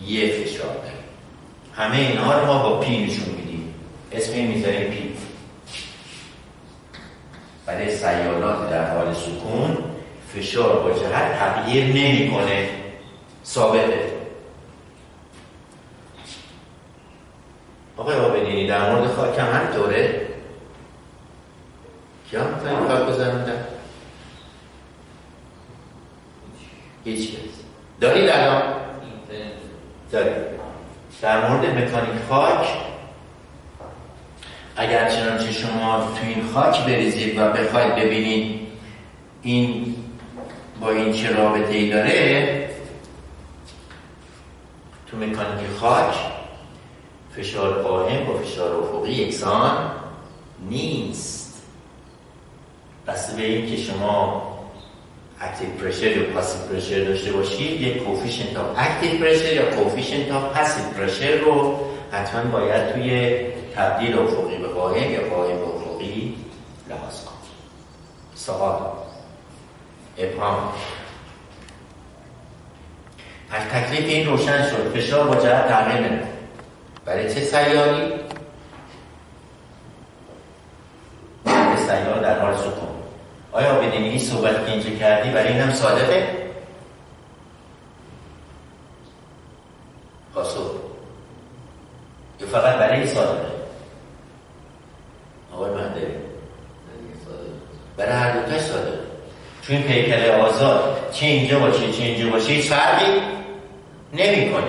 S1: یه فشار همه اینها رو ما با p نشون میدیم. اسم این می‌ذاریم p. برای سیالات در حال سکون فشار با جهت تغییر نمی‌کنه. ثابته. آقای عابدینی در مورد خاک هم همینطوره کیا می‌تونیم خاک بزنن؟ هیچ کس. دارید الان؟ دارید در مورد مکانیک خاک اگر چنانچه شما تو این خاک بریزید و بخواید ببینید این با این چه رابطه ای داره تو مکانیک خاک فشار قائم با فشار افقی یکسان نیست. بسته به این که شما active pressure یا passive pressure داشته باشید یک coefficient of active pressure یا coefficient of passive pressure رو حتما باید توی تبدیل افقی به قائم یا قائم به افقی لحاظ کنید سوال ابهام از تکلیف این روشن شد فشار با جهت تغییر نمی‌کنه برای چه سیاری؟ سیار در حال سکون آیا بدین این صحبت که اینجا کردی برای این هم صادقه؟ پاسخ یا فقط برای صادقه؟ آقای مهدوی. برای هر دوتاش صادقه. چون پیکر آزاد چه اینجا باشه چه اینجا باشه هیچ فرقی نمی‌کنه.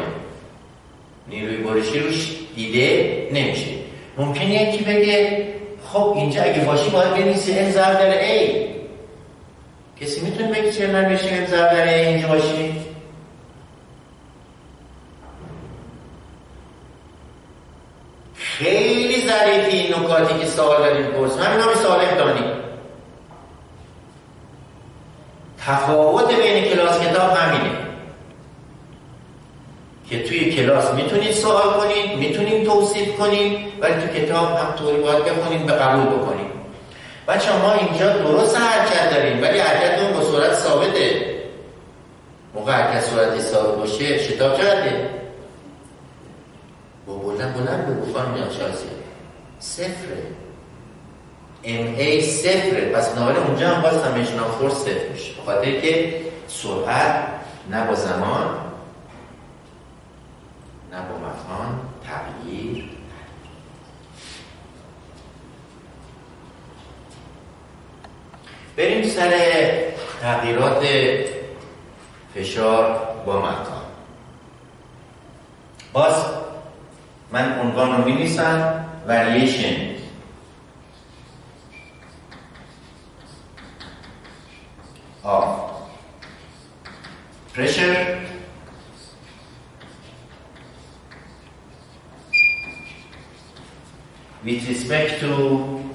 S1: نیروی بارشی روش دیده نمیشه. ممکنه یکی بگه خب خب اینجا اگه باشی باید بنویسی ام ضرب در ای کسی می‌تونه بگی چه من بشه ام ضرب در ای اینجا باشی خیلی ظریفی این نکاتی که سوال داریم پرس همین همه سوال امتحانی تفاوت بین کلاس کتاب همینه. که توی کلاس می‌تونید سوال کنید می‌تونید توصیف کنید ولی تو کتاب هم طوری باید بخونید به قبول بکنید. بچه ما اینجا درست حرکت داریم ولی حرکت اون با صورت ثابته. موقع حرکت صورت ثابت باشه شتاب چقدره با بلند بلند به خانم شازی صفره. ام ای صفره. پس ناله اونجا هم باز سمیشن فورس صفر میشه. بخاطر که سرعت نه با زمان نه با مکان تغییر. بریم سر تغییرات فشار با مکان. باز من عنوان رو می variation of pressure. With respect to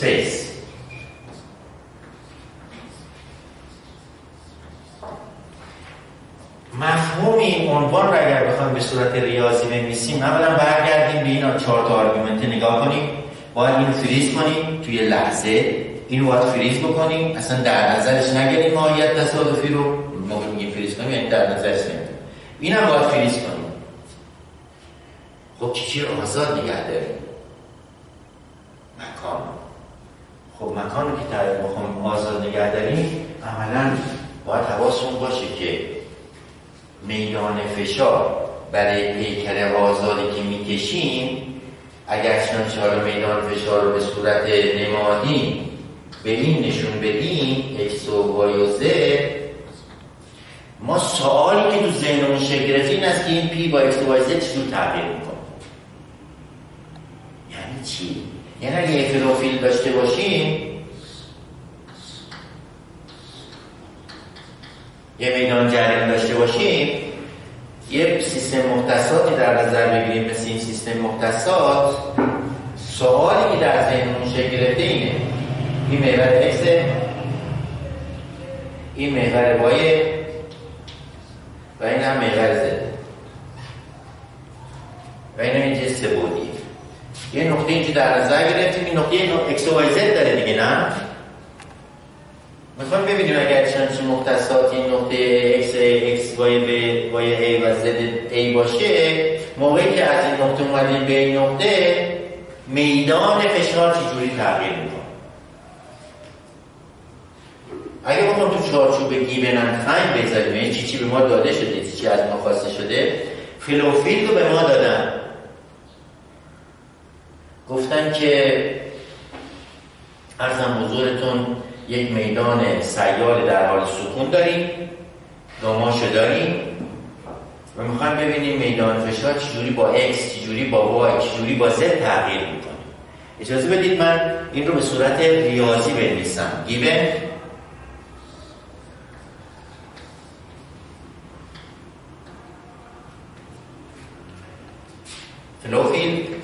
S1: space. مفهوم این عنوان را اگر بخوایم به صورت ریاضی بنویسیم اولا برگردیم به این چهار تا argument نگاه کنیم. باید اینو فریز کنیم توی لحظه. اینو باید فریز بکنیم. اصلا در نظرش نگیریم ماهیت تصادفی رو. موقع میگیم فریز کنیم یعنی در نظرش نگیریم. اینم باید فریز کنیم. خب چی آزاد نگه داریم؟ مکان. خب مکان رو که تعریف بخوایم آزاد نگه داریم عملا باید حواسمون باشه که میدان فشار برای پیکر آزادی که می‌کشیم اگر چنانچه حالا میدان فشار رو به صورت نمادی به این نشون بدیم x و y و z ما سوالی که تو ذهنمون شکل گرفت این است که این پی با x و y z چجور تغییر می‌کنه؟ یعنی چی؟ یعنی اگه فلوفیل داشته باشیم یه میدان جریان داشته باشیم یه سیستم مختصاتی در نظر بگیریم. مثل این سیستم مختصات سوالی که در ذهنمون شکل گرفته اینه. این محور x این محور y و این هم محور z و این هم اینجا بودی. یه نقطه اینجا در نظر گرفتیم. این نقطه اکس و زد داره دیگه نه؟ می‌خوایم ببینیم اگر چنانچه مختصات این نقطه x, x, y, b, y, a و z a باشه موقعی که از این نقطه اومدیم به این نقطه میدان فشار چجوری تغییر می‌کنه؟ اگه بخوام تو چارچوب گیبن فاین بذاریم این چی چی به ما داده شده چی از ما خواسته شده فلوفیل رو به ما دادن. گفتن که ارزم حضورتون یک میدان سیال در حال سکون داریم گاماشو داریم و می‌خوایم ببینیم میدان فشار چجوری با X چجوری با Y چجوری با Z تغییر می‌کنه. اجازه بدید من این رو به صورت ریاضی بنویسم. گیبن فلوفیل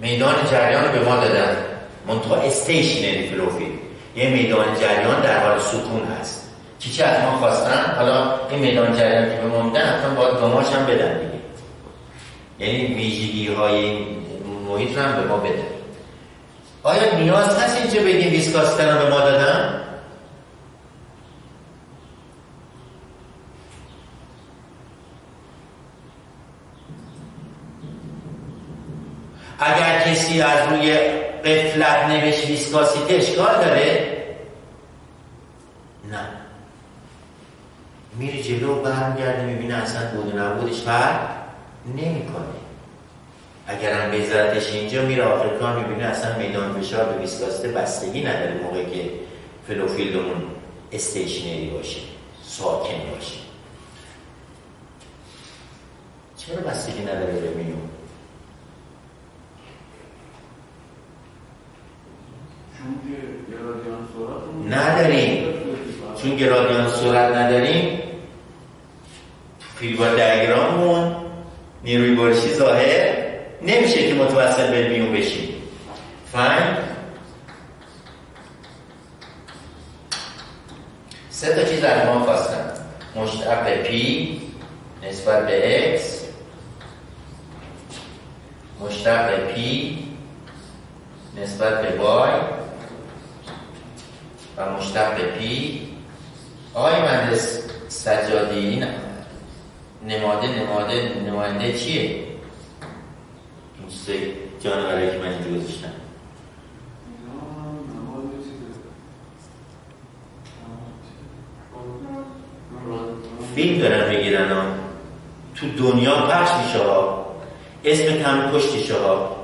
S1: میدان جریان رو به ما دادن. منتها استیشنری فلوفیل یه میدان جریان در حال سکون هست. چی چی از ما خواستن؟ حالا این میدان جریان که به ما میدن حتما باید گاماش هم بدن دیگه. یعنی ویژگی های محیط رو هم به ما بدن. آیا نیاز هست اینجا بگیم ویسکاستن رو به ما دادن؟ اگر کسی از روی غفلت نوشت viscosity اشکال داره؟ نه. میره جلو برمیگرده می‌بینه اصلا بود و نبودش فرق نمی‌کنه. اگرم بذارتش اینجا میره آخر کار می‌بینه اصلا میدان فشار به viscosity بستگی نداره موقعی که flow field مون stationary باشه ساکن باشه. چرا بستگی نداره به میون نداریم. چون گرادیان سرعت نداریم فیلبا دیاگراممون نیروی بارشی ظاهر نمیشه که متوسط به میون بشیم. فاین. سه تا چیز از ما خواستن. مشتق p نسبت به x. مشتق p نسبت به y. و مشتق p. آقای مهندس سجادی این نماده نماده نماینده چیه؟ این سه جانوره که من اینجا گذاشتم. فیلم دارن می‌گیرن ها. تو دنیا پخش میشه ها. اسم هم کشتیشه ها.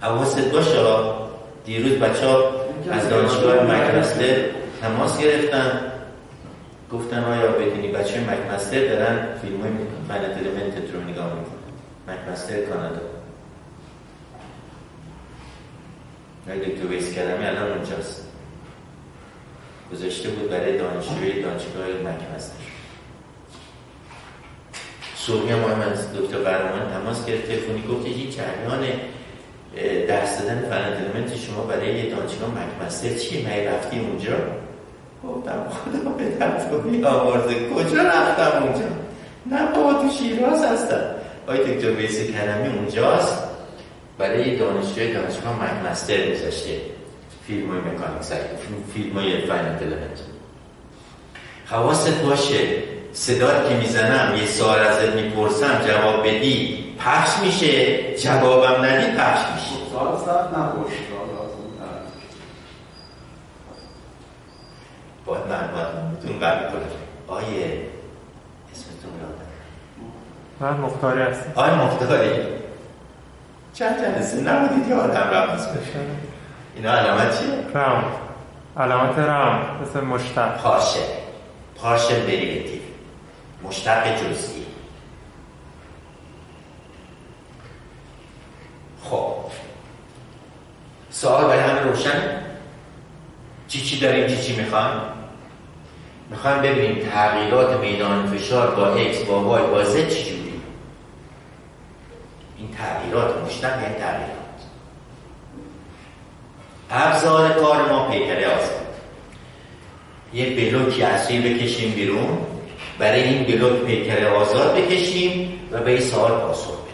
S1: حواست باشه ها. دیروز بچه ها از دانشگاه مکمستر تماس گرفتن. گفتن آیا بدونی بچه مکمستر دارن فیلم های پلنت المنت رو نگاه می‌کنن. مکمستر کانادا. های دکتر ویس کلمی الان اونجاست. گذاشته بود برای دانشجوی دانشگاه مکمستر. صبحی هم از دکتر برمان تماس گرفت. تلفنی گفت هیچ جریان درس دادن فرند شما برای یه دانشگاه مکمستر چیه؟ می رفتی اونجا. گفتم خدا به درد آورده. کجا رفتم اونجا؟ نه بابا تو شیراز هستم. آی دکتر ویسی کرمی اونجاست. برای دانشجوی دانشگاه مکمستر گذاشته. فیلم های مکانیک فیلم های فاینل دلمنت حواست باشه. صدا که می‌زنم یه سوال ازت می‌پرسم جواب بدی. پخش میشه جوابم ندی پخش میشه.
S3: نباشه
S1: باید من باید میتون قبل کنم آیه اسمتون یادم.
S4: من مختاری هستم.
S1: آیه مختاری. چند جلسه؟ نبودید یا آدم رفت اسمش اینا علامت چیه؟
S4: رم. علامت رم. مثل مشتق.
S1: پارشل. پارشل دریوتیو مشتق جزئی. خب. سوال برای همه روشن؟ چی چی داریم چی چی می‌خوایم؟ می‌خوایم ببینیم تغییرات میدان فشار با X با Y با چی جوری این تغییرات مشتق یعنی تغییرات؟ ابزار کار ما پیکره آزاد یه بلوکی اصلی بکشیم بیرون برای این بلوک پیکر آزاد بکشیم و به این سوال پاسخ بدیم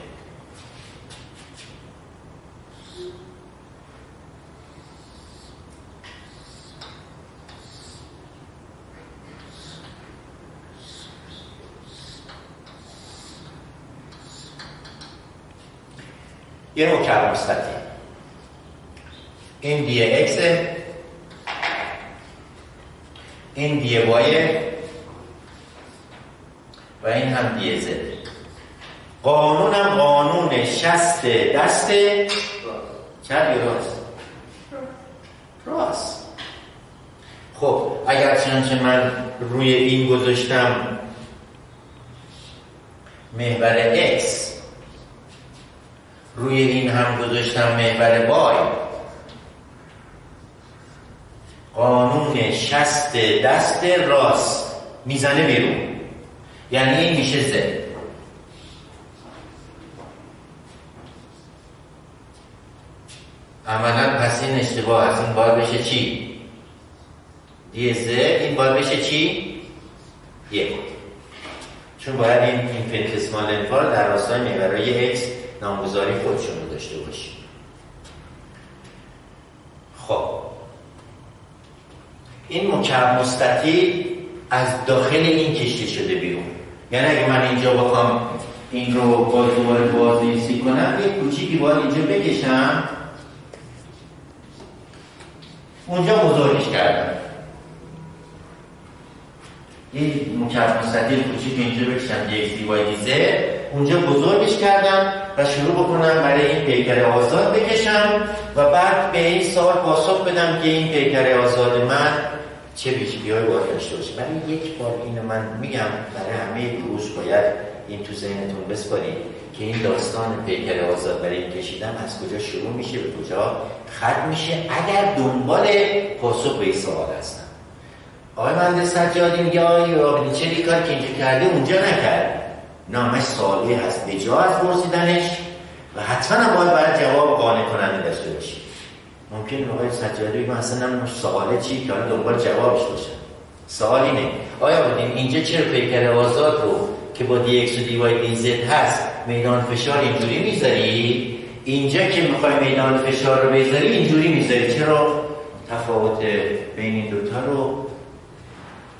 S1: یه مکعب مستطیل این دیه اکس این دیه وای و این هم دیه زد. قانونم قانون شست دست. چپ یا راست؟ راست. خب اگر چنانچه من روی این گذاشتم محور X روی این هم گذاشتم محور وای قانون شست دست راست می‌زنه بیرون یعنی این میشه زد عملا پس این اشتباه هست این باید بشه چی؟ دی زد این باید بشه چی؟ یک چون باید این اینفینتسمال انفار در راستای محورهای اکس نامگذاری خودشون رو داشته باشیم خب. این مکعب مستطیل از داخل این کشته شده بیرون. یعنی اگه من اینجا بخوام این رو باز دوباره بازنویسی کنم یه کوچیکی باید اینجا بکشم. اونجا بزرگش کردم. یه مکعب مستطیل کوچیک اینجا بکشم یک دی وای دی اونجا بزرگش کردم. و شروع بکنم برای این پیکر آزاد بکشم و بعد به این سال پاسخ بدم که این پیکر آزاد من چه ویژگی های باید داشته باشه. برای یک بار اینو من میگم برای همه دروس باید این تو ذهنتون بسپارید که این داستان پیکر آزاد برای این کشیدن از کجا شروع میشه به کجا ختم میشه اگر دنبال پاسخ به این سوال هستم. آقای مهندس سجادی میگه آقای رابطی چه کار که اینجا کرده اونجا نکرد نامش سوالی هست. به جا از پرسیدنش و حتما باید برای جواب قانع کننده داشته باشی ممکن آقای سجادی بگم اصلا نمی‌دونم سوال چی که دنبال جوابش باشه سوال اینه آیا بودیم اینجا چرا پیکر آزاد رو که با دی اکس و دی وای دی زد هست میدان فشار اینجوری می‌ذاری؟ اینجا که می‌خوای میدان فشار رو بذاری اینجوری می‌ذاری. چرا تفاوت بین این دوتا رو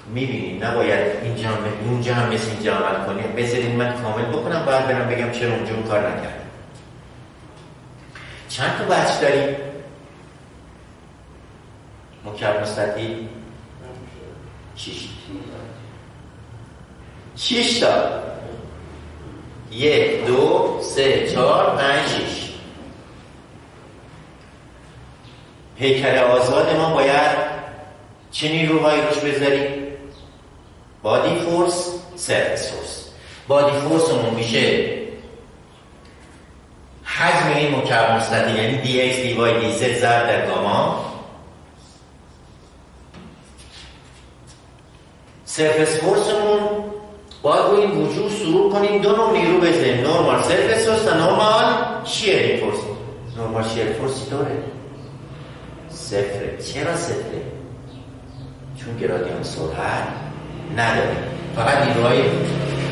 S1: می‌بینید نباید اینجا اونجا هم مثل اینجا عمل کنیم بذارین من کامل بکنم بعد برم بگم چرا اونجا اون کار نکردم. چند تا بچه داریم؟ مکرب مستطیل شیش شیش تا؟ یک دو سه چهار پنج شیش. پیکر آزاد ما باید چه نیروهایی روش بذاریم؟ بادی فورس سرفس فورس بادی فورسمون میشه حجم این مکعب مستطیل یعنی وای دی زد ضرب در گاما. سرفس فورسمون باید این وجود سرور کنیم. دو نوع نیرو بزنیم. نورمال سرفس فورس و نورمال شیر فورس نورمال شیر فورس داره صفره چرا صفره چون گرادیان سرعت. نداره. فقط نیروهای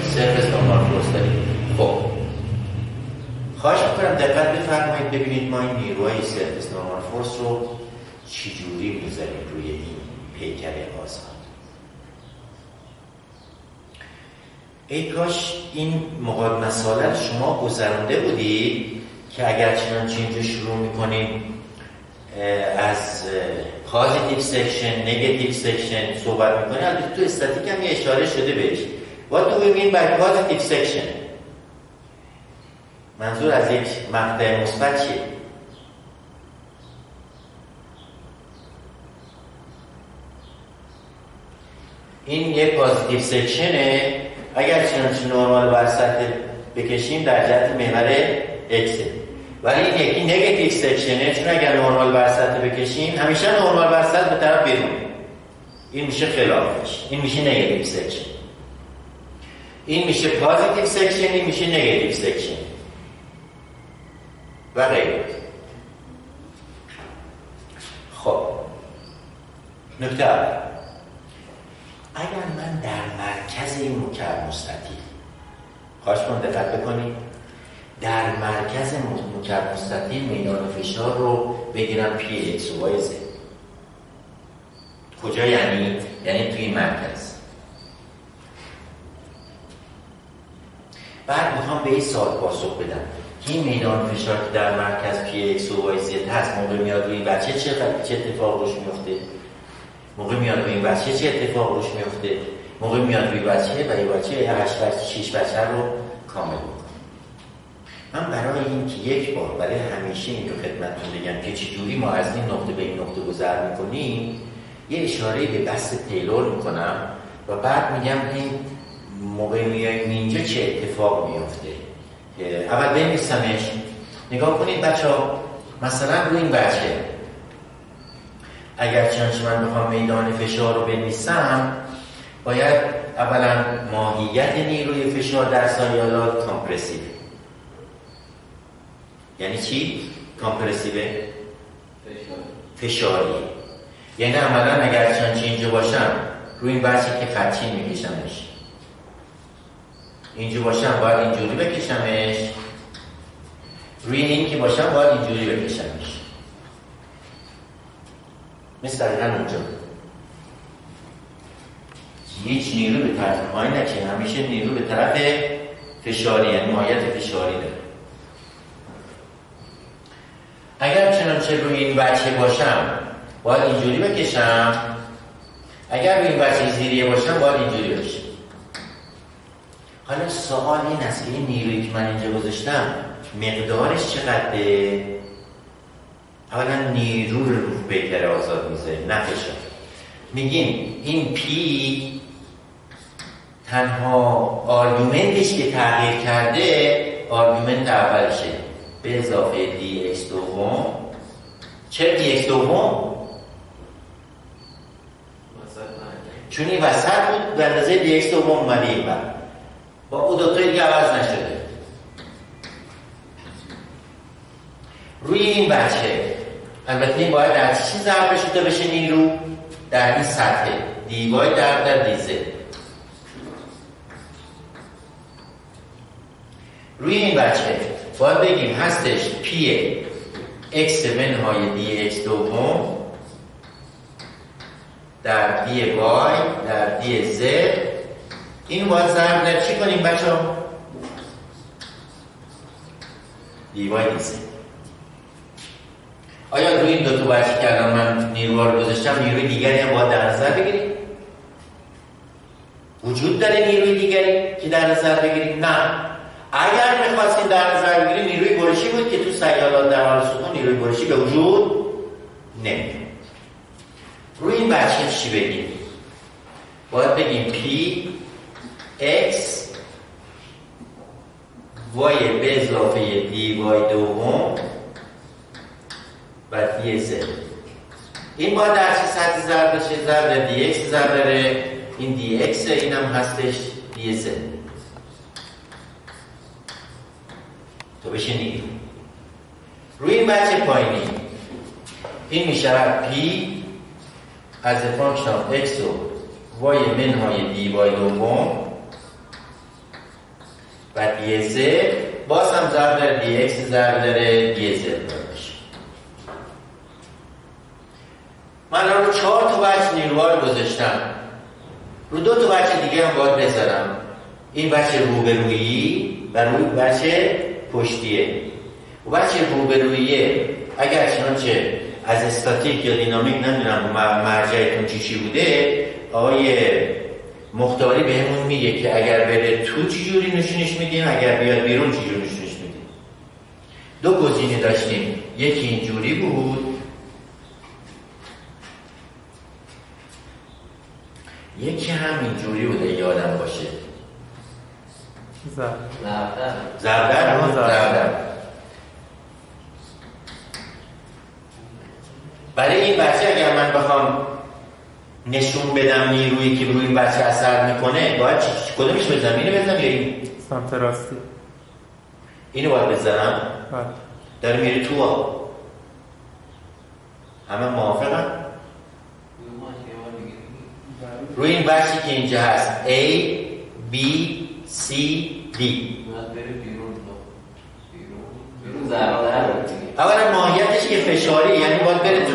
S1: سرفس نورمال فورس داریم خب. خواهش می‌کنم دقت بفرمایید ببینید ما این نیروهای سرفس نورمال فورس رو چجوری می‌ذاریم روی این پیکر آزاد. ای کاش این مقاومت مصالح شما گذرانده بودید که اگر چنانچه اینجا شروع می‌کنیم از positive section negative section صحبت می‌کنیم البته تو استاتیک هم یه اشاره شده بهش What do we mean by positive section? منظور از یک مقطع مثبت چیه؟ این یک positive section ه اگر چنانچه نرمال بر سطح بکشیم در جهت محور اکسه ولی این یکی negative section ه چون اگر نرمال بر سطح بکشیم همیشه نرمال بر سطح به طرف بیرون. این میشه خلافش. این میشه negative section این میشه positive section این میشه negative section و غیره. خب. نکته اگر من در مرکز این مکعب مستطیل خواهش کن دقت بکنید. در مرکز مستطیل میدان فشار رو بگیرم پی ایکس و وای کجا یعنی؟ یعنی توی مرکز. بعد می‌خوام به این سوال پاسخ بدم. که این میدان فشار که در مرکز پی ایکس و وای زد هست موقع میاد روی بچه چه چه اتفاق روش میفته موقع میاد روی بچه چه اتفاق روش میفته موقع میاد روی بچه و این بچه 8 بچه 6 بچه رو کامل من برای اینکه یک بار برای همیشه این رو خدمتتون بگم که چجوری ما از این نقطه به این نقطه گذر می‌کنیم یه اشاره به بحث تیلور می‌کنم و بعد میگم این موقع میایم اینجا چه اتفاق میفته اول بنویسمش. نگاه کنید بچه ها مثلا روی این بچه. اگر چنانچه من بخوام میدان فشار رو بنویسم باید اولا ماهیت نیروی فشار در سایالات کامپرسیو. یعنی چی؟ کامپرسیو فشاری. یعنی عملا اگر چنانچه اینجا باشم روی این بچه که خطی میکشمش. اینجا باشم باید اینجوری بکشمش. روی این که باشم باید اینجوری بکشمش. مثل دقیقا اونجا. هیچ نیرو به طرف پایین نچه همیشه نیرو به طرف فشاری یعنی ماهیت فشاری داره. اگر چنانچه روی این بچه باشم باید اینجوری بکشم. اگر روی این بچه زیریه باشم باید اینجوری بکشم. حالا سوال این است که این نیرویی که من اینجا گذاشتم مقدارش چقدره؟ اولا نیرو رو رو پیکر آزاد می‌ذارن نه فشار. میگیم این پی تنها argument ش که تغییر کرده argument اولشه. به اضافه دی اکس دوم. چرا دی اکس دوم؟ چون این وسط بود به اندازه دی اکس دوم اومده این بر. با او دوتای دیگه عوض نشده. روی این بچه. البته این باید در چی ضرب شده بشه نیرو؟ در این سطح. دی وای در دی زد روی این بچه. باید بگیم هستش پی اکس منهای دی اکس دوم در دی وای در دی زد این باید ضرب در چی کنیم بچه ها؟ دی وای دی زد آیا روی این دو تا بچه که الان من نیروها رو گذاشتم نیروی دیگری هم باید در نظر بگیریم؟ وجود داره نیروی دیگری که در نظر بگیریم؟ نه. اگر می‌خواستیم در نظر بگیریم نیروی برشی بود که تو سیالات در حال سکون نیروی برشی به وجود نمیاد. روی این بچه چی بگیم؟ باید بگیم پی اکس وای به اضافه دی وای دوم و دی زد این باید در چه سطحی ضرب بشه؟ ضرب دی ضرب این دی اکس این هم هستش دی تو بشه نیرو روی این بچه پایینی. این میشه پی از فانکشن اکس و وای منهای دی وای دوم. و دی زد باز هم ضرب در دی اکس ضرب داره دی زد من رو چهار تا بچه نیروها رو گذاشتم. رو دو تا بچه دیگه هم باید بذارم. این بچه روبرویی و روی بچه پشتیه. و بچه روبروییه؟ اگر چنانچه از استاتیک یا دینامیک نمی‌دونم مرجعتون چی چی بوده آقای مختاری به همون میگه که اگر بره تو چجوری نشونش میدیم اگر بیاد بیرون چجوری نشونش میدیم دو گزینه داشتیم. یکی اینجوری بود. یکی هم اینجوری بوده یادم باشه.
S2: زبدر
S1: زبدر برای این بچه اگر من بخوام نشون بدم نیرویی که روی این بچه اثر می‌کنه باید کدومش بزنم اینو بزنم یا این
S4: سمت راستی.
S1: اینو باید بزنم
S4: بله.
S1: داره میره تو همه موافقم روی این بخشی که اینجا هست A B C D. اولا ماهیتش که فشاری یعنی باید بره تو.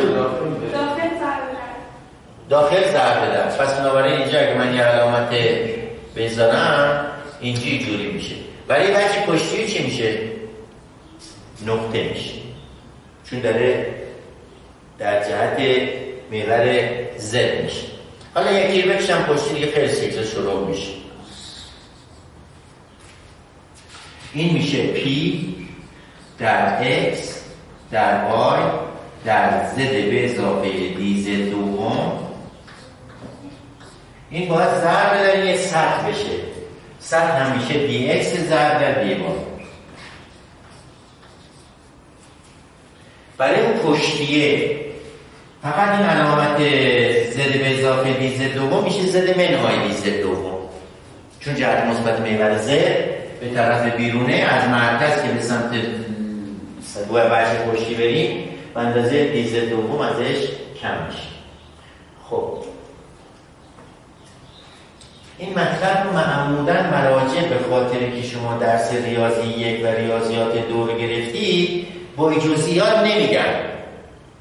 S3: داخل ضربه
S1: در پس بنابراین اینجا اگه من یه علامت بزنم اینجوری جوری میشه. برای بچه پشتی چی میشه؟ نقطه میشه. چون داره در جهت محور زد میشه. حالا یکی رو بکشم پشتی دیگه خیلی سکسا شروع میشه. این میشه P در X در Y در Z به اضافه دی Z دوم. این باید ضرب در یه سطح بشه. سطح همیشه دی X ضرب در دی Y. برای اون پشتیه فقط این علامت زد به اضافه دی زد دوم میشه زد منهای دی زد دوم. چون جهت مثبت محور زد به طرف بیرونه از مرکز که به سمت دو بچه پشتی بریم به اندازه دی زد دوم ازش کم میشه. خب. این مطلب رو معمولا مراجع به خاطر که شما درس ریاضی یک و ریاضیات دو رو گرفتید با جزئیات نمیگن.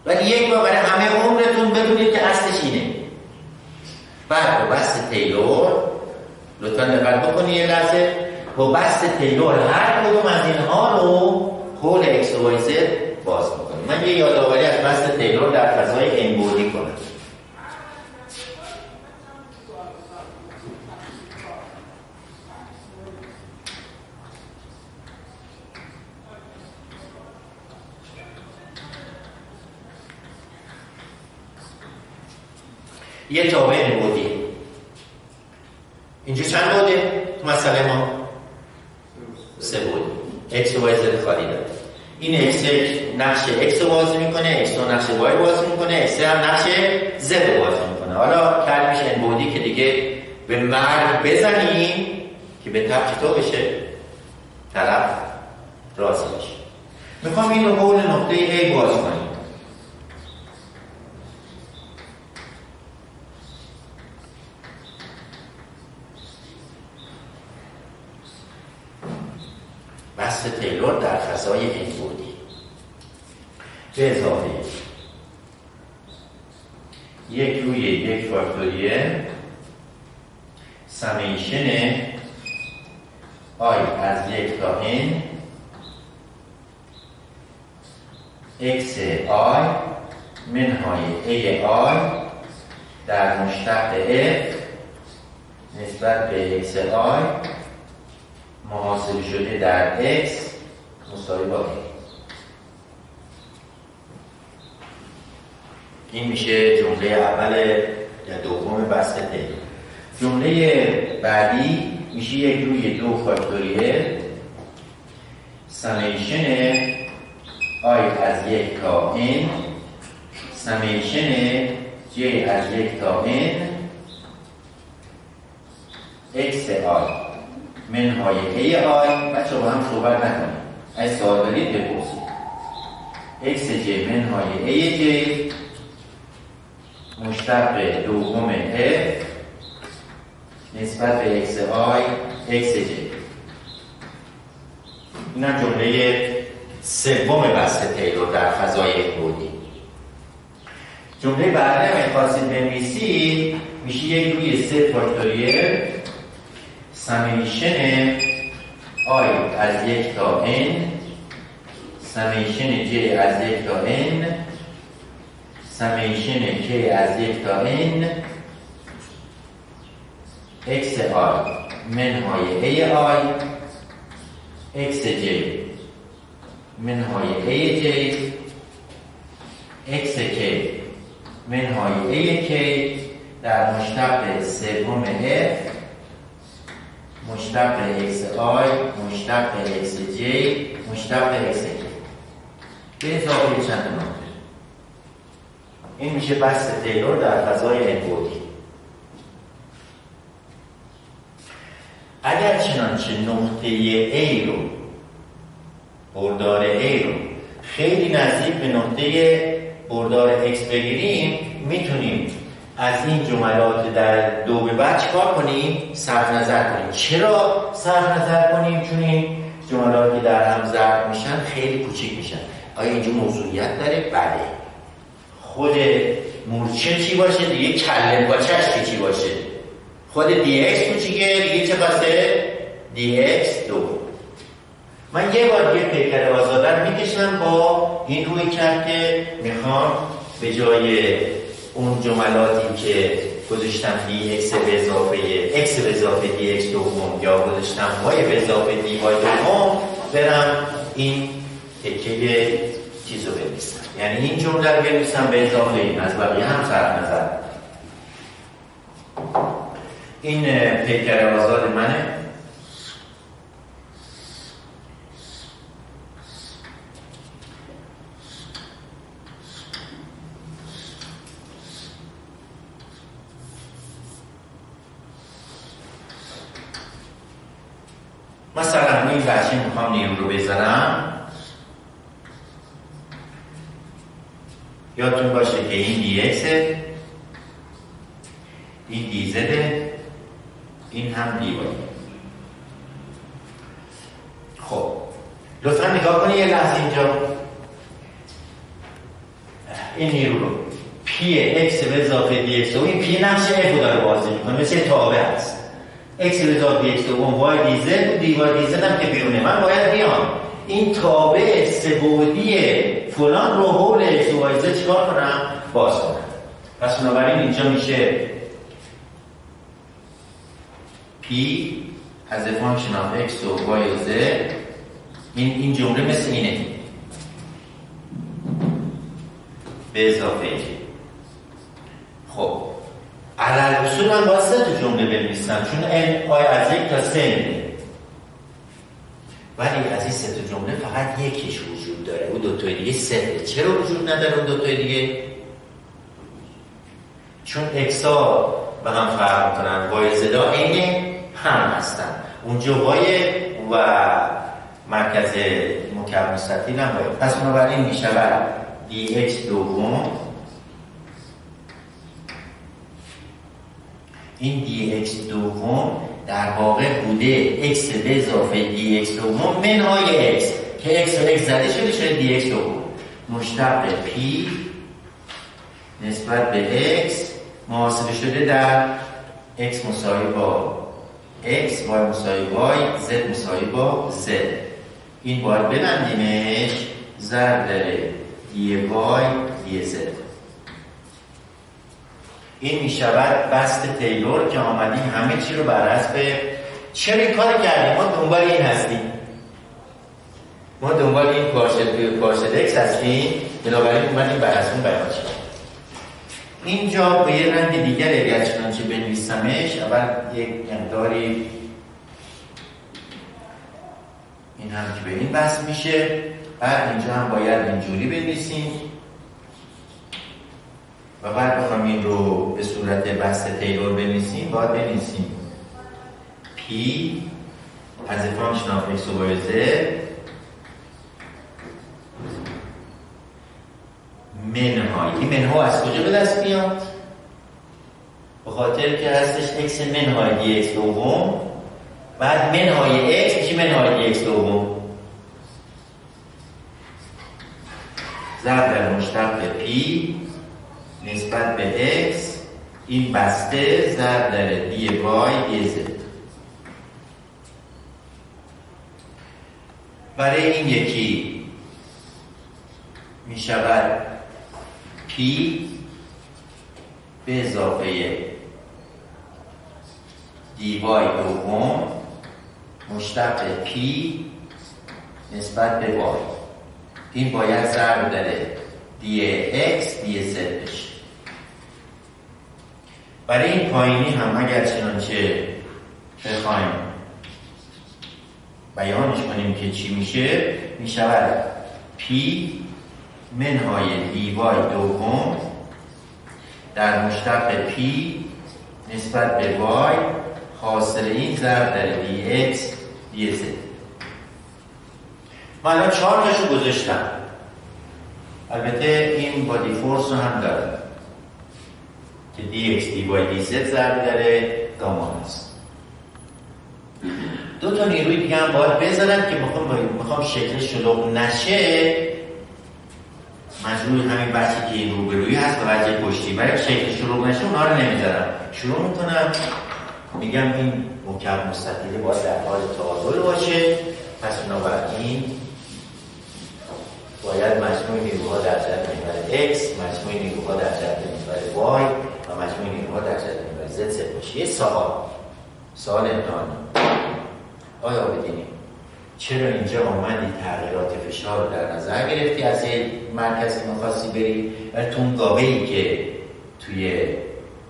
S1: ولی یک بار برای همه عمرتون بدونید که اصلش اینه. بعد با بست تیلور. لطفا دقت بکنید یه لحظه. با بست تیلور هر کدوم از اینها رو کل اکس و باز می‌کنیم. من یه یادآوری از بست تیلور در فضای انبودی کنم. یه تابع نبودی اینجا چند بوده؟ مسئله ما؟ بود x و y z خالی داره. این x نقش x رو بازی می‌کنه x رو نقش y بازی می‌کنه x هم نقش z رو بازی می‌کنه. حالا کلمش این بودی که دیگه به مرگ بزنیم که به تب چطور بشه؟ طرف راضی بشه می‌خوام این رو حول نقطه A باز کنیم. بحث تیلور در فضای بودی به اضافه یک روی یک فاکتوریه. سمیشن آی از یک تا این. X آی منهای a آی در مشتق f نسبت به x آی محاسب شده در x مساوی با a این میشه جمله اول یا دوم بسط تی جمله بعدی میشه یک روی دو فاکتوریه. سمیشن آی از یک تا n. سمیشن j از یک تا n. X آی منهای a آی بچه با هم صحبت نکنیم از سوال دارید بپرسید. X j منهای a j. مشتق دوم f. نسبت به x آی x j. این هم جمله سوم بحث تیلور در فضای بودی. جمله بعدی هم خواستید بنویسید میشه یک روی سه فاکتوریل سمیشن آی از یک تا n. سمیشن j از یک تا n. سمیشن k از یک تا n. X آی منهای a آی x j. منهای a j. X k. منهای a k. در مشتق سوم f. مشتق x آی مشتق x j مشتق x k به اضافه چند نقطه این میشه بحث تیلور در فضای انبودی اگر چنانچه نقطه A رو بردار A رو خیلی نزدیک به نقطه بردار X بگیریم می‌تونیم از این جملات در دو به بعد چکار کنیم؟ صرف نظر کنیم چرا صرف نظر کنیم؟ چون این جملات که در هم ضرب میشن خیلی کوچیک میشن آیا اینجا موضوعیت داره؟ بله خود مورچه چی باشه؟ دیگه کله باچش چی باشه؟ خود دی اکس کوچیکه دیگه چه بسته؟ دی اکس دو من یه بار یه پیکر آزاد می‌کشم با این رویکرد که می‌خوام به جای اون جملاتی که گذاشتم دی اکس به اضافه اکس به اضافه دی اکس دوم یا گذاشتم وای به اضافه دی وای دوم برم این تکه چیز رو بنویسم. یعنی این جمله رو بنویسم به اضافه این. از بقیه هم صرف نظر این پیکر آزاد منه. مثلا این بچه می‌خوام نیرو رو بزنم. یادتون باشه که این دی اکسه این دی زده این هم دی وای خب لطفا نگاه کنید یه لحظه اینجا. این نیرو رو. پی اکس به اضافه دی اکس و این پی نقش اف داره بازی می‌کنه. مثل تابع هست اکس به دی اکس دوم وای دی زد دی وای دی زد هم که بیرونه. من باید بیام. این تابع سبودی فلان رو حول اکس و زد چیکار کنم؟ باز کنم. پس بنابراین اینجا میشه پی از function of اکس و وای و زد این این جمله مثل اینه. به اضافه. خب. علی‌الاصول من باید سه جمله بنویسم چون این آی از یک تا سه میده. ولی از این سه تا جمله فقط یکیش وجود داره او دوتای دیگه سه چرا وجود نداره اون دوتای دیگه؟ چون اکسا به هم فرق می‌کنن. وای زدا عین هم هستن. اونجا وای و مرکز مکعب مستطیل هم وای پس بنابراین می‌شود دی اکس دوم این اکس دوم در واقع بوده اکس به اضافه اکس دوم منهای اکس که اکس و اکس زده شده شده اکس دوم. مشتق پی نسبت به اکس محاسبه شده در x مساوی با x y مساوی با z مساوی با z. این باید ببندیمش ضرب داره دی y دی z. این می شود بست تیلور که آمدیم همه چی رو بر حسب چرا کار کردیم ما دنبال این هستیم. ما دنبال این اکس هستیم. بنابراین اومدیم بر حسب بیان اینجا به یه رنگ دیگر اگر چنانچه بنویسمش اول یک مقداری این هم که به این بس میشه. بعد اینجا هم باید اینجوری بنویسیم. و بعد بخوام این رو به صورت بست تیلور بنویسیم باید بنویسیم. P از of x over z. منهای این منها از کجا به دست میاد؟ به خاطر که هستش x منهای دی x دوم. بعد منهای x میشه منهای دی x دوم. ضرب در مشتق p. نسبت به x این بسته ضرب در دی y دی z. برای این یکی می شود P به اضافه دیوای دوم مشتق P نسبت به وای این باید ضرب داره دی دی z بشه. برای این پایینی هم اگر چنانچه بخوایم بیانش کنیم که چی میشه می‌شود P منهای دیوای دوم در مشتق P نسبت به y حاصل این ضرب در دی x دی من الان چهار تاشو گذاشتم. البته این بادی فورس رو هم داره که دی x دی y دی z ضرب داره گاما هست دو تا نیروی دیگه هم باید بذارم که می‌خوام می‌خوام شکل شلوغ نشه. مجموع همین بچه که این روبرویی هست و بچه پشتی برای شکل شروع نشه اونها رو نمی‌ذارم. شروع می‌کنم. میگم این مکعب مستطیله باید در حال تعادل باشه. پس بنابراین باید مجموع نیروها در جهت محور x مجموع نیروها در جهت محور y. مجموع نیروها در جهت محور z باشه یه سوال. سوال امتحانی آیا بدینیم چرا اینجا آمدی تغییرات فشار رو در نظر گرفتی از یه مرکزی مخواستی بری؟ و تو اون گابه ای که توی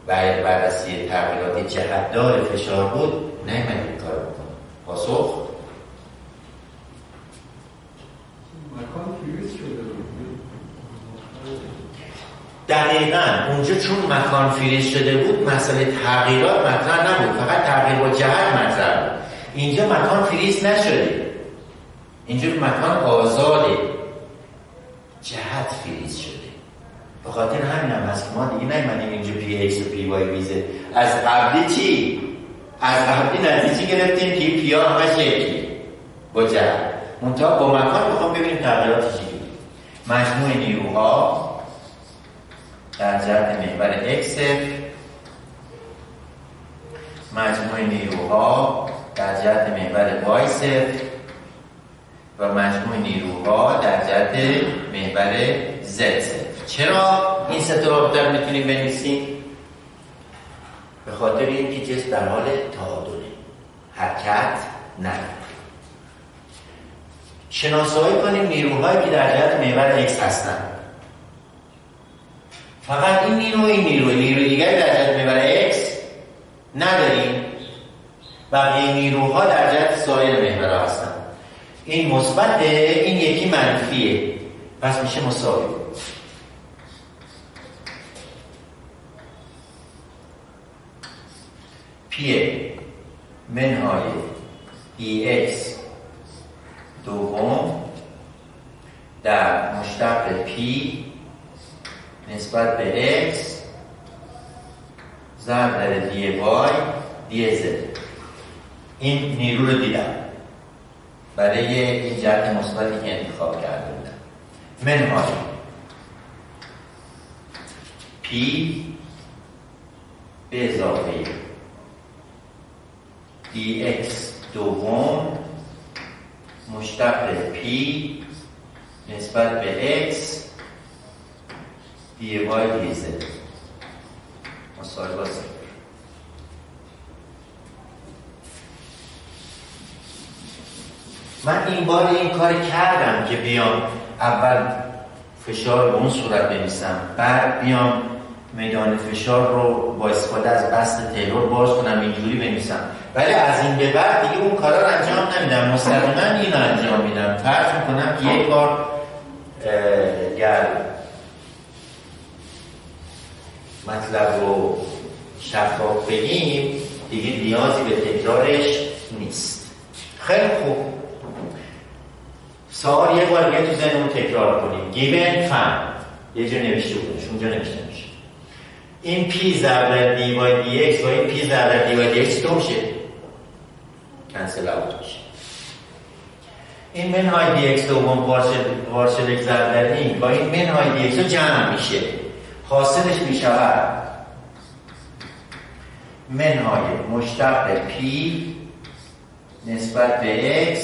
S1: بررسی تغییرات جهتدار فشار بود نیمدی این کار بکن پاسخ؟ دقیقا. اونجا چون مکان فریز شده بود مسئله تغییرات مطرح نبود. فقط تغییر با جهت مطرح بود. اینجا مکان فریز نشده. اینجا مکان آزاده. جهت فریز شده. به خاطر همین هم هست ما دیگه نیمدیم اینجا پی ایکس و پی وای ویزه. از قبلی چی؟ از قبلی نتیجه گرفتیم؟ که پی ها همش یکی. با جهت. منتها با مکان بخوام ببینیم تغییرات چی مجموع نیروها در جهت محور x مجموع نیروها در جهت محور y و مجموع نیروها در جهت محور z. چرا این سه رابطه رو می‌تونیم بنویسیم؟ به خاطر اینکه جسم در حال تعادله حرکت نداره. شناسایی کنیم نیروهایی که در جهت محور x هستن. فقط این نیرو این نیرو نیرو دیگری در جهت محور X نداریم. بقیه نیروها در جهت سایر محور هستن. این مثبت این یکی منفیه. پس میشه مساوی. پیه منهای dx دوم در مشتق p نسبت به x ضرب در دی وای دی زد این نیرو رو دیدم. برای این جهت مثبتی که انتخاب کرده بودم. منهای. پی به اضافه اکس دوم مشتق پی نسبت به اکس دی زد مساوی با من این بار این کار کردم که بیام. اول فشار به اون صورت بنویسم. بعد بیام میدان فشار رو با استفاده از بست تیلور باز کنم اینجوری بنویسم. ولی از این به بعد دیگه اون کارا رو انجام نمیدم. مستقیما این انجام میدم. فرض می‌کنم. که یک بار گر مطلب رو شفاف بگیم دیگه نیازی به تکرارش نیست. خیلی خوب. سوال یه بار دیگه تو ذهنمون تکرار کنیم. Given فهم یه جا نوشته بودش. اونجا نوشته میشه. این پی ضرب دی وای دی اکس با این پی ضرب دی وای دی اکس دو میشه؟ cancel out میشه. این منهای دی اکس دوم پارشل یک ضرب در این با این منهای دی اکس جمع میشه. حاصلش می‌شود. منهای مشتق پی نسبت به x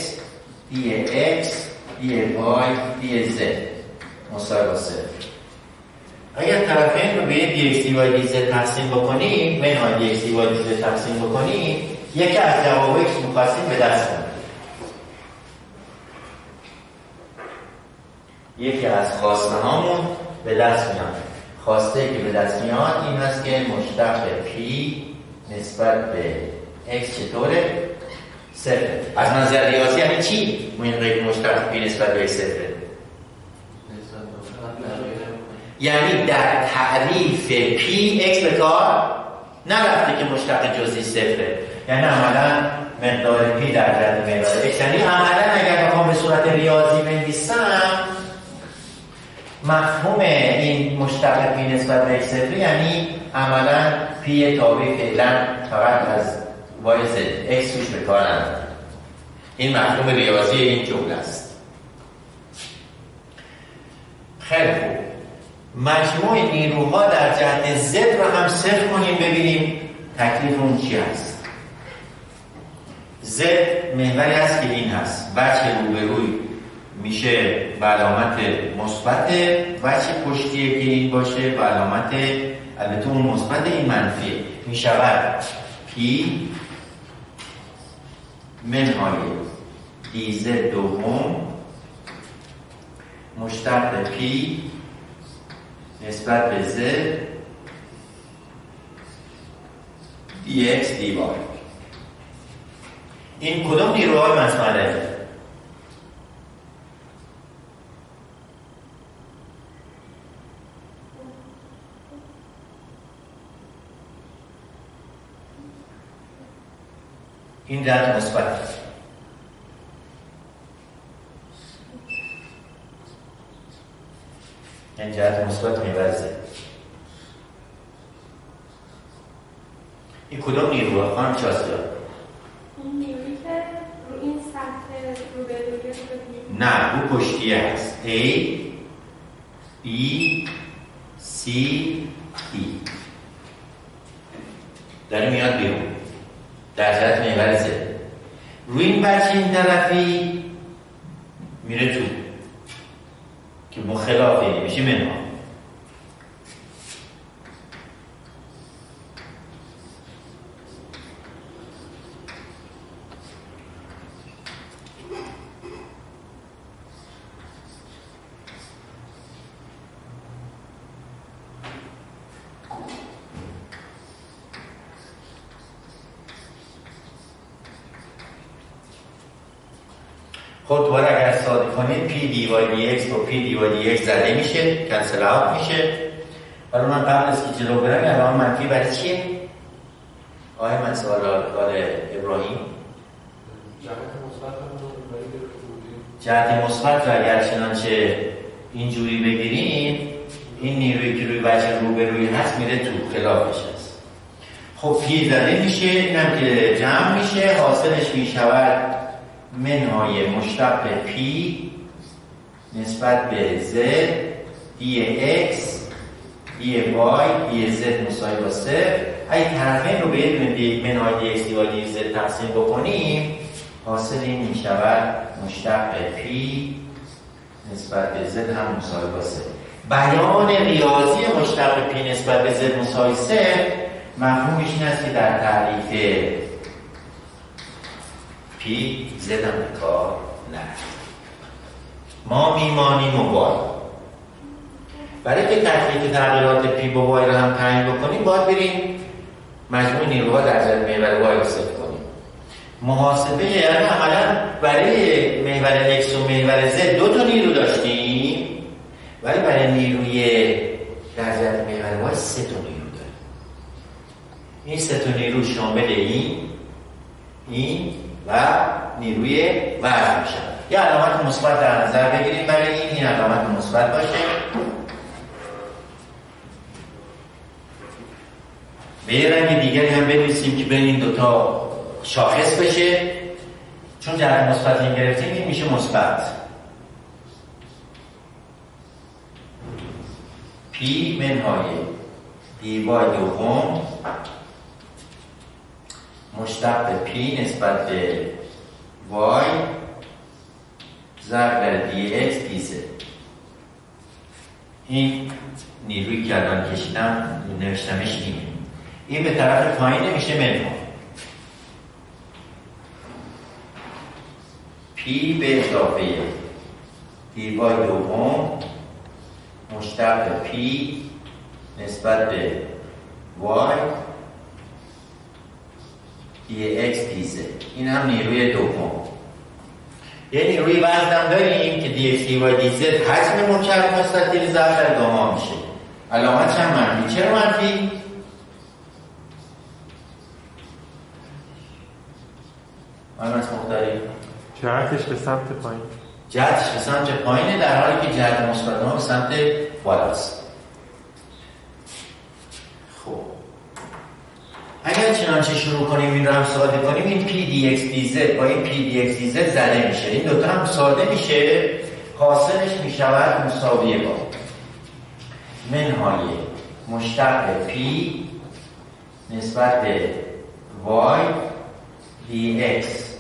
S1: دی x دی وای دی z. مساوی صفر. اگر طرفین رو به دی x دی z تقسیم بکنیم منهای دی x دی دی z تقسیم بکنیم یکی از جواب x مخواستیم به دست کنیم یکی از خواسته هامون به دست میاد. خواسته که به دست میاد این است که مشتق p نسبت به x چطوره؟ صفر از منظر ریاضی یعنی چی؟ این قید مشتق p نسبت به صفر یعنی در تعریف p x به کار نرفته که مشتق جزئی صفره یعنی عملا مقدار p در جهت مقدار x یعنی عملا اگر بخوام به صورت ریاضی بنویسم مفهوم این مشتق پی نسبت به صفر یعنی عملا پی تابع فعلا فقط از وای زد اکس توش به کار این مفهوم ریاضی این جمله است. خیلی خوب. مجموع نیروها در جهت زد رو هم صفر کنیم ببینیم تکلیف اون چی هست. زد محوری هست که این هست. بچه روبروی میشه به علامت مثبت وجه پشتیه که این باشه به علامت البته اون مثبت این منفی می شود پی منهای دی زد دوم مشتق پی نسبت به ز دی اکس دی وای. این کدوم نیروهای مسئله این جهت مثبت این جهت مثبت میورزه. این کدوم نیروه خانم شاسته
S3: اون نیروی که رو این سطح رو به
S1: نه رو پشتیه هست. A B C D داره میاد بیرون. در جهت محور زد روی این بچه این طرفی میره تو که مخلاف یعنی میشه منها خب دوباره اگر ساده کنید پی دی وای دی ایکس با ایکس زده میشه cancel out میشه. حالا من قبل از که جلو برم الان منفی برای چیه؟ آیا من سوال کار ابراهیم. جهت مثبت رو اگر چنانچه اینجوری بگیریم این نیروی که روی وجه روبروی هست میره تو خلافش هست خب پی زده میشه اینم که جمع میشه حاصلش می‌شود منهای مشتق پی نسبت به z دی x دی y دی z مساوی با صفر اگه طرفین رو به منهای دی x دی y دی z تقسیم بکنیم حاصل این می‌شود مشتق پی نسبت به z هم مساوی با صفر بیان ریاضی مشتق پی نسبت به z مساوی صفر مفهومش این است که در تعریف پی زدم کار نه ما میمانیم و وای. برای که تکلیف تغییرات پی با وای رو هم تعیین بکنیم باید بریم مجموع نیروها در ضرب محور وای رو صفر کنیم. محاسبه یعنی عملا برای محور x و محور z دو تا نیرو داشتیم ولی برای نیروی در ضرب محور وای سه تا نیرو داریم. این سه تا نیرو شامل این این و نیروی وزن میشن. یه علامت مثبت در نظر بگیریم برای این این علامت مثبت باشه. به یه رنگ دیگری هم بنویسیم که بین این دوتا شاخص بشه. چون جهت مثبت این گرفتیم این میشه مثبت. پی منهای دی وای دوم. مشتق پی نسبت به وای. ضرب اکس دی زد این نیروی الان کشیدم نوشتمش اینه. این به طرف پایین میشه منها پی به اضافه دی وای دوم مشتق پی نسبت به وای دی اکس دی زد این هم نیروی دوم. یه نیروی وزنم داریم که دی اکس دی زد حجم مکعب مستطیل ضرب در گاما میشه. علامت هم منفی چرا منفی علامت مختاری
S4: جهتش به سمت پایین.
S1: جهتش به سمت پایینه در حالی که جهت مثبت به سمت بالاست. اگر چنانچه شروع کنیم این رو هم ساده کنیم این پی دی اکس دی زد با این پی دی اکس دی زد زده میشه. این دوتا هم ساده میشه. حاصلش می‌شود مساویه با منهای مشتق پی نسبت به وای دی اکس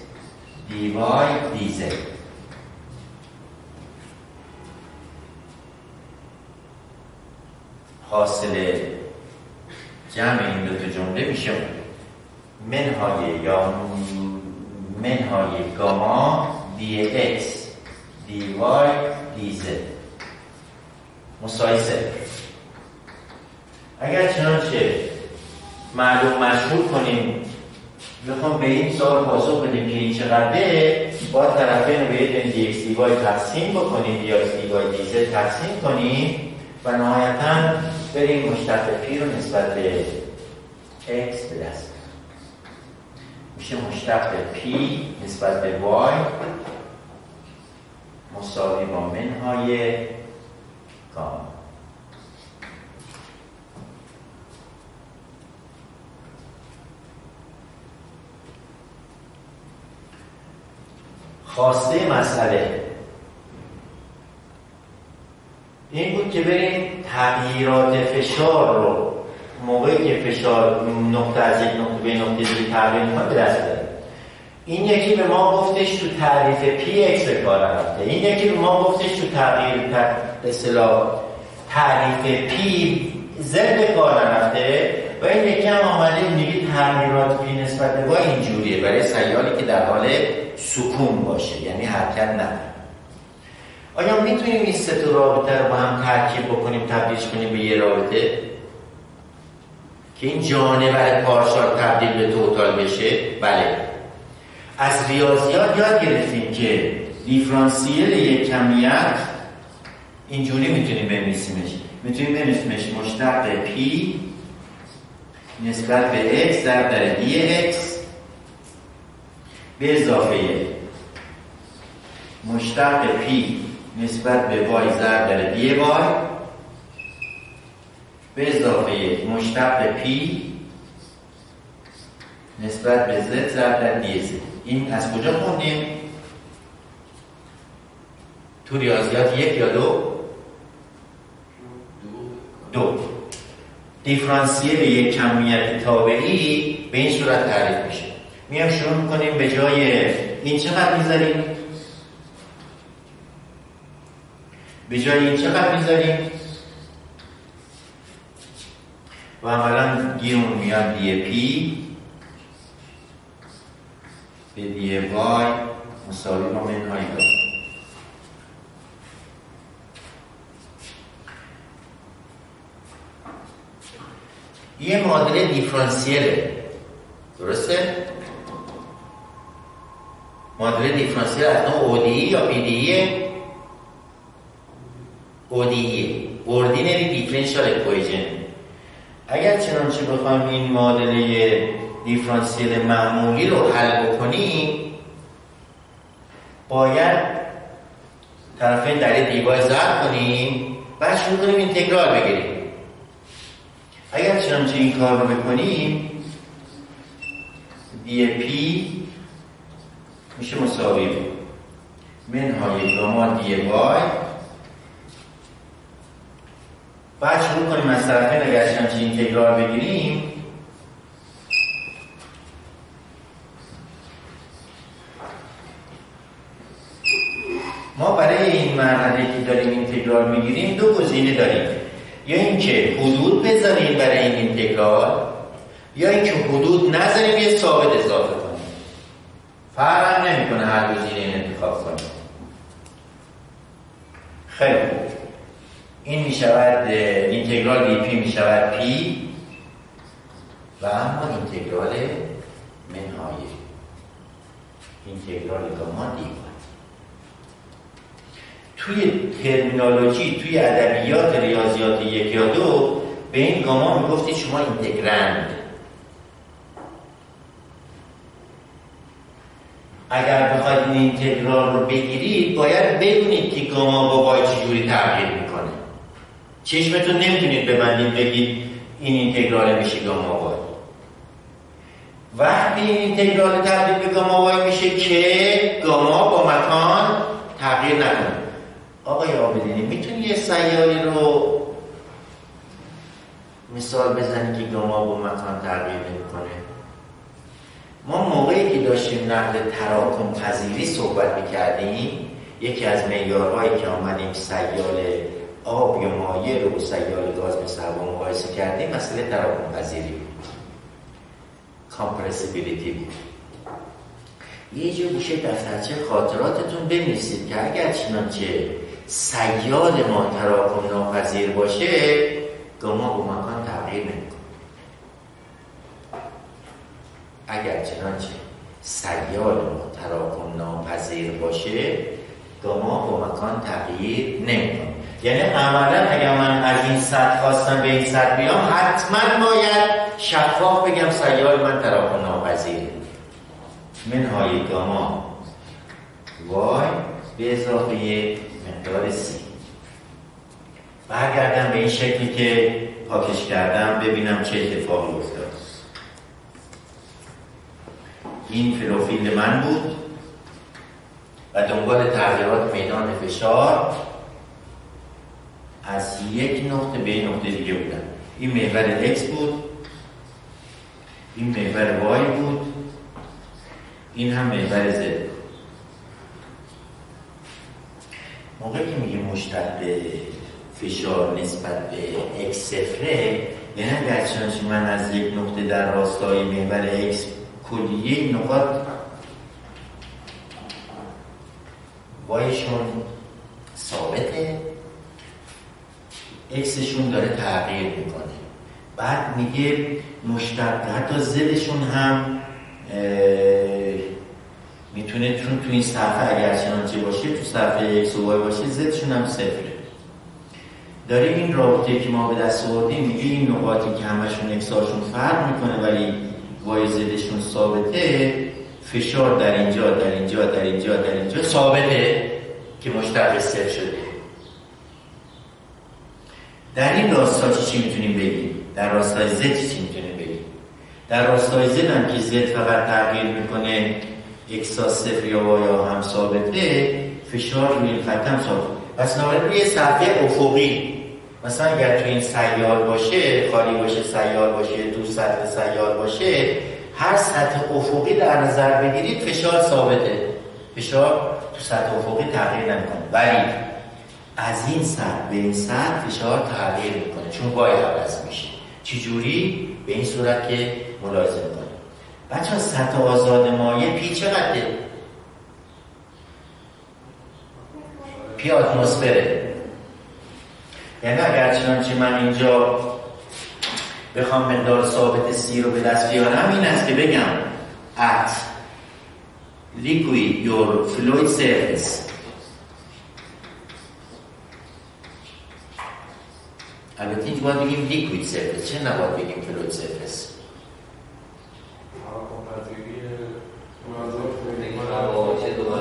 S1: دی وای دی زد حاصل جمع این دو جمله میشه منهای یا منهای گاما دی اکس دی وای دی زد مساوی صفر اگر چنانچه معلوم مشهور کنیم بخوام به این سوال پاسخ بدیم که این چقدره با طرفین رو به dx dy تقسیم بکنیم یا dy dz تقسیم کنیم و نهایتا بریم مشتق P رو نسبت به x به دست. میشه مشتق P نسبت به y. مساوی با منهای گاما خواسته مسئله. این بود که بریم تغییرات فشار رو موقعی که فشار نقطه از یک نقطه به نقطه دیگه تغییر می‌کنه به دست داریم این یکی به ما گفتش تو تعریف P x به کار رفته. این یکی به ما گفتش تو تغییر اصطلاح تعریف P z کار رفته و این یکی هم آمده میگه تغییرات P نسبت به اینجوریه. برای سیالی که در حال سکون باشه یعنی حرکت نداره آیا می‌تونیم این سه رابطه رو با هم ترکیب بکنیم تبدیلش کنیم به یه رابطه؟ که این جانور پارشال تبدیل به توتال بشه؟ بله. از ریاضیات یاد گرفتیم که دیفرانسیل یک کمیت اینجوری می‌تونیم بنویسیمش. می‌تونیم بنویسیمش مشتق پی نسبت به x در در دی x به اضافه مشتق p نسبت به y ضرب در دی y به اضافه مشتق p نسبت به z ضرب در دی z این از کجا خوندیم؟ تو ریاضیات یک یا دو؟ دو. دیفرانسیل یک کمیت تابعی به این صورت تعریف میشه. میام شروع می‌کنیم به جای این چقدر می‌ذاریم؟ به جای این چقدر می‌ذاریم و عملا گیرون میاد دی پی به دی وای مساوی با منهای داریم یه معادله دیفرانسیله درسته؟ معادله دیفرانسیل از نوع ODE یا PDE ه ODE ه ordinary differential equation. اگر چنانچه بخوایم این معادله دیفرانسیل معمولی رو حل بکنیم باید طرفین در dy ضرب کنیم بعد شروع کنیم اینتگرال بگیریم. اگر چنانچه این کار رو بکنیم دی پی میشه مساوی. منهای گاما دی وای بعد شروع کنیم از طرفین اگر چنانچه اینتگرال بگیریم ما برای این مرحله که داریم اینتگرال می‌گیریم دو گزینه داریم. یا اینکه حدود بذاریم برای این اینتگرال یا اینکه حدود نذاریم یه ثابت اضافه کنیم. فرق نمی‌کنه هر گزینه این انتخاب کنیم. خیلی خوب. این می شود اینتگرال dP می شود P و اما اینتگرال منهای. اینتگرال گاما dy توی terminology توی ادبیات ریاضیات یک یا دو به این گاما می‌گفتید شما اینتگرند. اگر بخواید این اینتگرال رو بگیرید باید بدونید که گاما با وای چجوری تغییر می‌کنه. چشمتون نمی‌تونید ببندید بگید این اینتگرال میشه گاما وای وقتی این اینتگرال تبدیل به گاما وای میشه که گاما با مکان تغییر نکنه. آقای آبدینی می‌تونی یه سیاری رو مثال بزنی که گاما با مکان تغییر نمی‌کنه؟ ما موقعی که داشتیم نقل تراکم پذیری صحبت می‌کردیم یکی از معیارهایی که آمدیم سیال آب یا مایع رو سیال گاز به هوا مقایسه کردیم مسئله تراکم پذیری کامپرسیبیلیتی بود. یه جور گوشه دفترچه خاطراتتون بنویسید که اگر چنانچه سیال ما تراکم ناپذیر باشه گاما با مکان تغییر نمی‌کنه. اگر چنانچه سیال ما تراکم ناپذیر باشه گاما با مکان تغییر نمی‌کنه. یعنی عملا اگر من از این سطح خواستم به این سطح بیام حتما باید شفاف بگم سیال من تراکم ناپذیره منهای گاما وای به اضافه مقدار سی. برگردم به این شکلی که پاکش کردم ببینم چه اتفاقی افتاد. این فلوفیل من بود و دنبال تغییرات میدان فشار. از یک نقطه به نقطه دیگه بودم این محور X بود. این محور Y بود. این هم محور Z. موقعی که میگه مشتق فشار نسبت به X صفره یعنی اگر چنانچه من از یک نقطه در راستای محور X کلیه نقاط y شون ثابته x شون داره تغییر می‌کنه. بعد میگه مشتق حتی z شون هم می‌تونه چون تو این صفحه اگر چنانچه باشه تو صفحه x و باشه z شون هم صفره داریم این رابطه که ما به دست آوردیم میگه این نقاطی که همشون x اشون فرق می‌کنه ولی y z شون ثابته فشار در اینجا در اینجا در اینجا در اینجا ثابته که مشتق صفر شده. در این راستا چی, می‌تونیم بگیم در راستای زد چی می‌تونیم بگیم در راستای زد هم که زد فقط تغییر می‌کنه اکسا صفر یا وایا هم ثابته فشار روی این خط هم ثابت. پس روی یه صفحه افقی. مثلا اگر تو این سیار باشه خالی باشه سیار باشه تو سطح سیار باشه هر سطح افقی در نظر بگیرید فشار ثابته. فشار تو سطح افقی تغییر نمی‌کنه. ولی از این سطح به این فشار تغییر می‌کنه. چون وای عوض میشه. چجوری؟ به این صورت که ملاحظه می‌کنه. بچه سطح آزاد مایه پی چقدره؟ پی آتمسفره. یعنی اگر چنانچه من اینجا بخوام مقدار ثابت سی رو به دست بیارم این است که بگم at liquid your fluid surface البته اینجا باید بگیم لیکوید سرفس چه نباید بگیم فلوید سرفس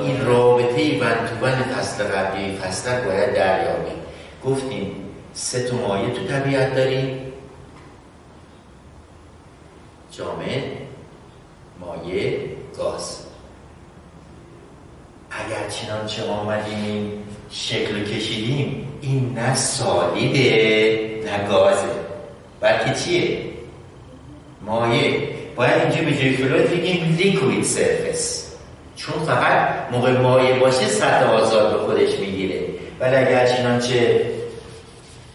S1: این رابطه ون تو ون فصل قبلی فصل باید دریابیم گفتیم سه تا مایه تو طبیعت داریم. جامد مایه گاز. اگر چنانچه آمدیم این شکل کشیدیم این نه سالیده نه گازه. بلکه چیه؟ مایه. باید اینجا به جای فلوید بگیم لیکوید سرفس چون فقط موقع مایه باشه سطح آزاد به خودش می‌گیره. ولی اگر چنانچه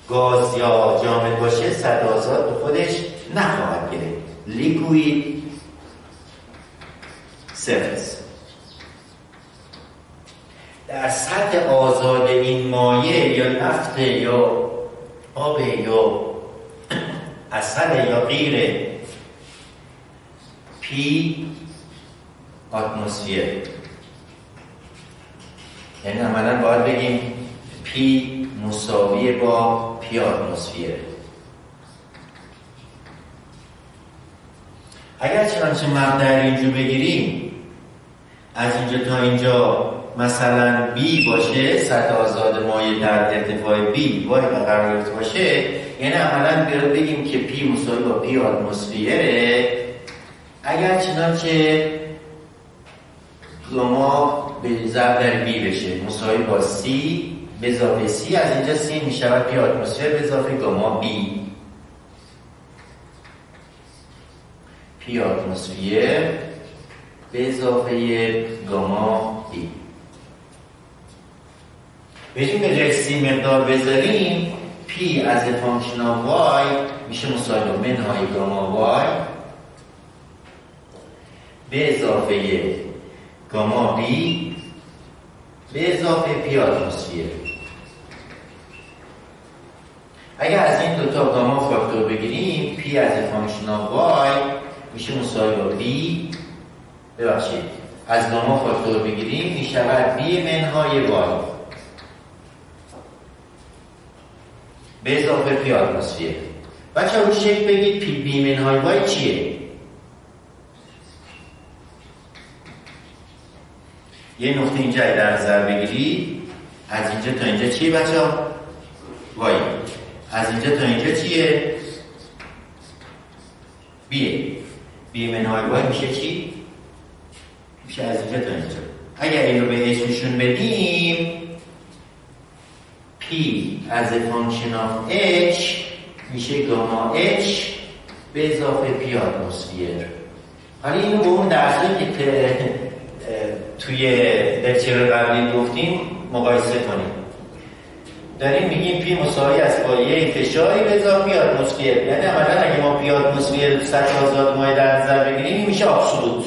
S1: گاز یا جامد باشه سطح آزاد به خودش نخواهد گرفت. لیکوید سرفس در سطح آزاد این مایه یا نفت یا آب یا اصل یا غیر پی atmosphere. یعنی عملا باید بگیم P مساوی با P atmosphere. اگر چنانچه مبدأ اینجا بگیریم از اینجا تا اینجا مثلا b باشه سطح آزاد مایع در ارتفاع b y قرار گرفته باشه یعنی عملا بیاد بگیم که P مساوی با P atmosphere ه. اگر چنانچه گاما به ضرب در b بشه مساوی با سی به اضافه سی از اینجا سی می شود P آتمسفر به اضافه گاما بی پی آتمسفیر به اضافه گاما بهشون به جای C مقدار بذاریم P as function y میشه مساوی منهای گاما y به اضافه گاما b به اضافه P atmosphere. اگر از این دوتا گاما فاکتور بگیریم P as function y میشه مساوی با b ببخشید. از گاما فاکتور بگیریم می‌شود b منهای y به اضافه پی آتمسفیر بچه رو شکل بگید پی بی منهای وای چیه یه نقطه اینجا در نظر بگیرید از اینجا تا اینجا چیه بچه؟ وای از اینجا تا اینجا چیه؟ بیه بی منهای وای میشه چی؟ میشه از اینجا تا اینجا اگر این رو به اسمشون بدیم P as function of H میشه گاما H به اضافه P atmosphere حالا اینو به اون درسایی که توی lecture قبلی گفتیم مقایسه کنیم. داریم میگیم P مساوی از پایه فشاری به اضافه P atmosphere یعنی عملا اگه ما P atmosphere تو سطح آزاد مایع در نظر بگیریم این میشه absolute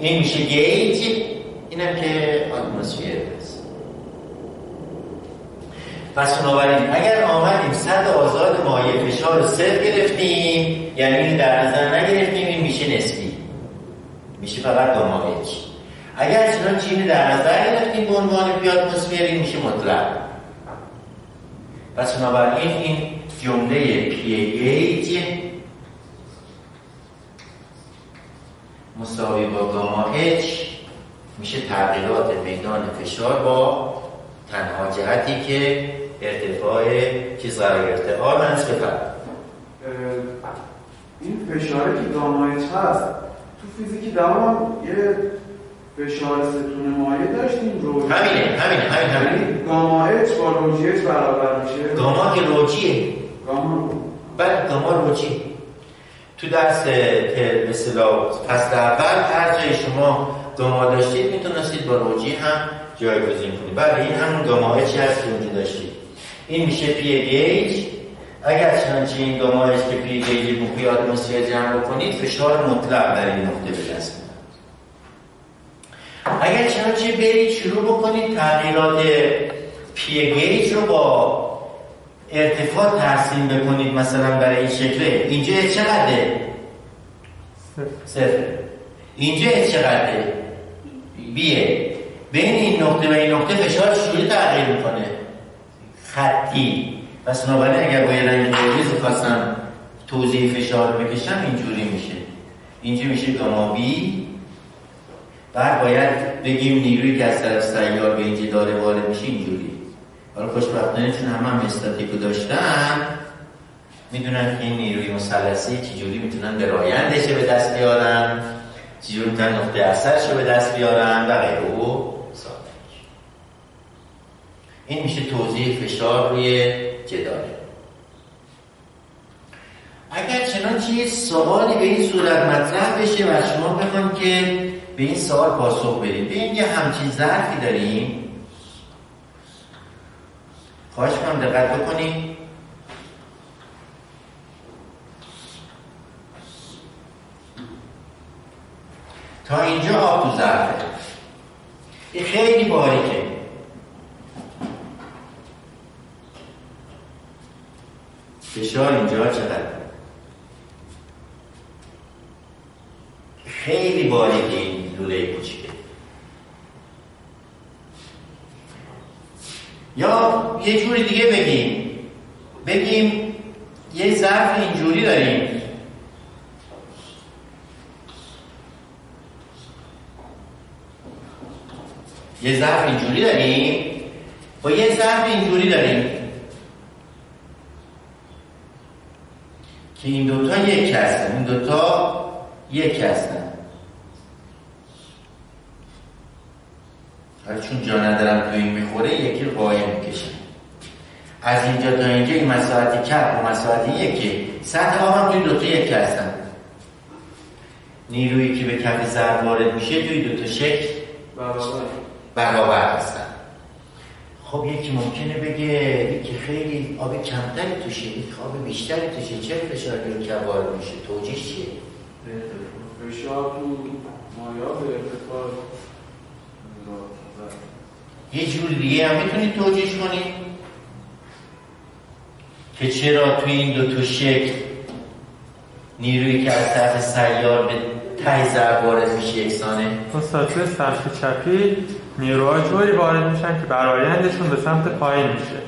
S1: این میشه gauge اینم که atmosphere پس بنابراین اگر آمدیم سطح آزاد مایع فشار صفر گرفتیم یعنی این در نظر نگرفتیم این میشه نسبی. میشه فقط گاما اگر چنانچه اینو در نظر گرفتیم به عنوان P اتمسفری میشه مطلق. پس بنابراین این جمله P gauge مساوی با گاما اچ میشه تغییرات میدان فشار با تنها جهتی که ارتفاع چیز قرار گرفته. آر منس
S5: این فشاره که گامایت هست تو فیزیک دوام یه فشار ستون مایع داشتیم رو
S1: همینه همینه همین همینه
S5: یعنی گاما اچ با روجی اچ برابر میشه.
S1: گاما که روجیه
S5: گاما رو.
S1: بعد گاما rho g تو درس که اصطلاح فصل اول هر جای شما گاما داشتید می‌تونستید با rho g هم جایگزین کنید. بله این همون گاما اچی هست که اونجا داشتید. این میشه P gauge اگر چنانچه این گاما اچ که P gauge با P اتمسفر جمع بکنید فشار مطلق در این نقطه به دست اگر چنانچه برید شروع بکنید تغییرات پی گیج رو با ارتفاع ترسیم بکنید مثلا برای این شکله اینجا چقدره؟ صفر اینجا چقدره؟ بیه بین این نقطه و این نقطه فشار چجوری تغییر می‌کنه؟ خطی پس بنابراین اگر با یه رنگ قرمز خواستم توضیح فشار بکشم اینجوری میشه. اینجا میشه گاما بی. بعد باید بگیم نیرویی که از طرف سیار به اینجا داره وارد میشه اینجوری. حالا خوشبختانه چون همه هم استاتیکو داشتن. می‌دونن که این نیروی مثلثی چجوری می‌تونن به رایندش به دست بیارن چجوری می‌تونن نقطه اثرش رو به دست بیارن و غیره. این میشه توضیح فشار روی جداره اگر چنانچه یه سوالی به این صورت مطرح بشه و شما بخوان که به این سوال پاسخ بدید ببین یه همچین ظرفی داریم. خواهش کنم دقت بکنید تا اینجا آب تو ظرفه. این خیلی باریکه. فشار اینجا چقدر؟ خیلی باریکه این لوله کوچیکه. یا یه جوری دیگه بگیم. بگیم یه ظرف اینجوری داریم. یه ظرف اینجوری داریم؟ با یه ظرف اینجوری داریم. که این دوتا یک هستن. این دوتا یک هستن. حالا چون جا ندارم تو این می‌خوره یکی رو قایم می‌کشم. از اینجا تا اینجا این مساحت کپ و مساحت یکی. سطح آب هم توی دوتا یک هستن. نیرویی که به کف ضرب وارد میشه توی دوتا شکل
S5: برابر
S1: هستن. خب یکی ممکنه بگه یکی خیلی آب کمتری توشه یکی آب بیشتری توشه چه فشار که وارد میشه؟ توجیه چیه؟
S5: فشار تو مایا به ارتفاع
S1: یه جور دیگه هم می‌تونید توجیه کنید. که چرا توی این دو تا شکل نیرویی که از طرف سیار به ته ضرب وارد میشه یکسانه؟
S4: استاد توی سمت چپی نیروها جوری وارد میشن که برایندشون به سمت پایین میشه.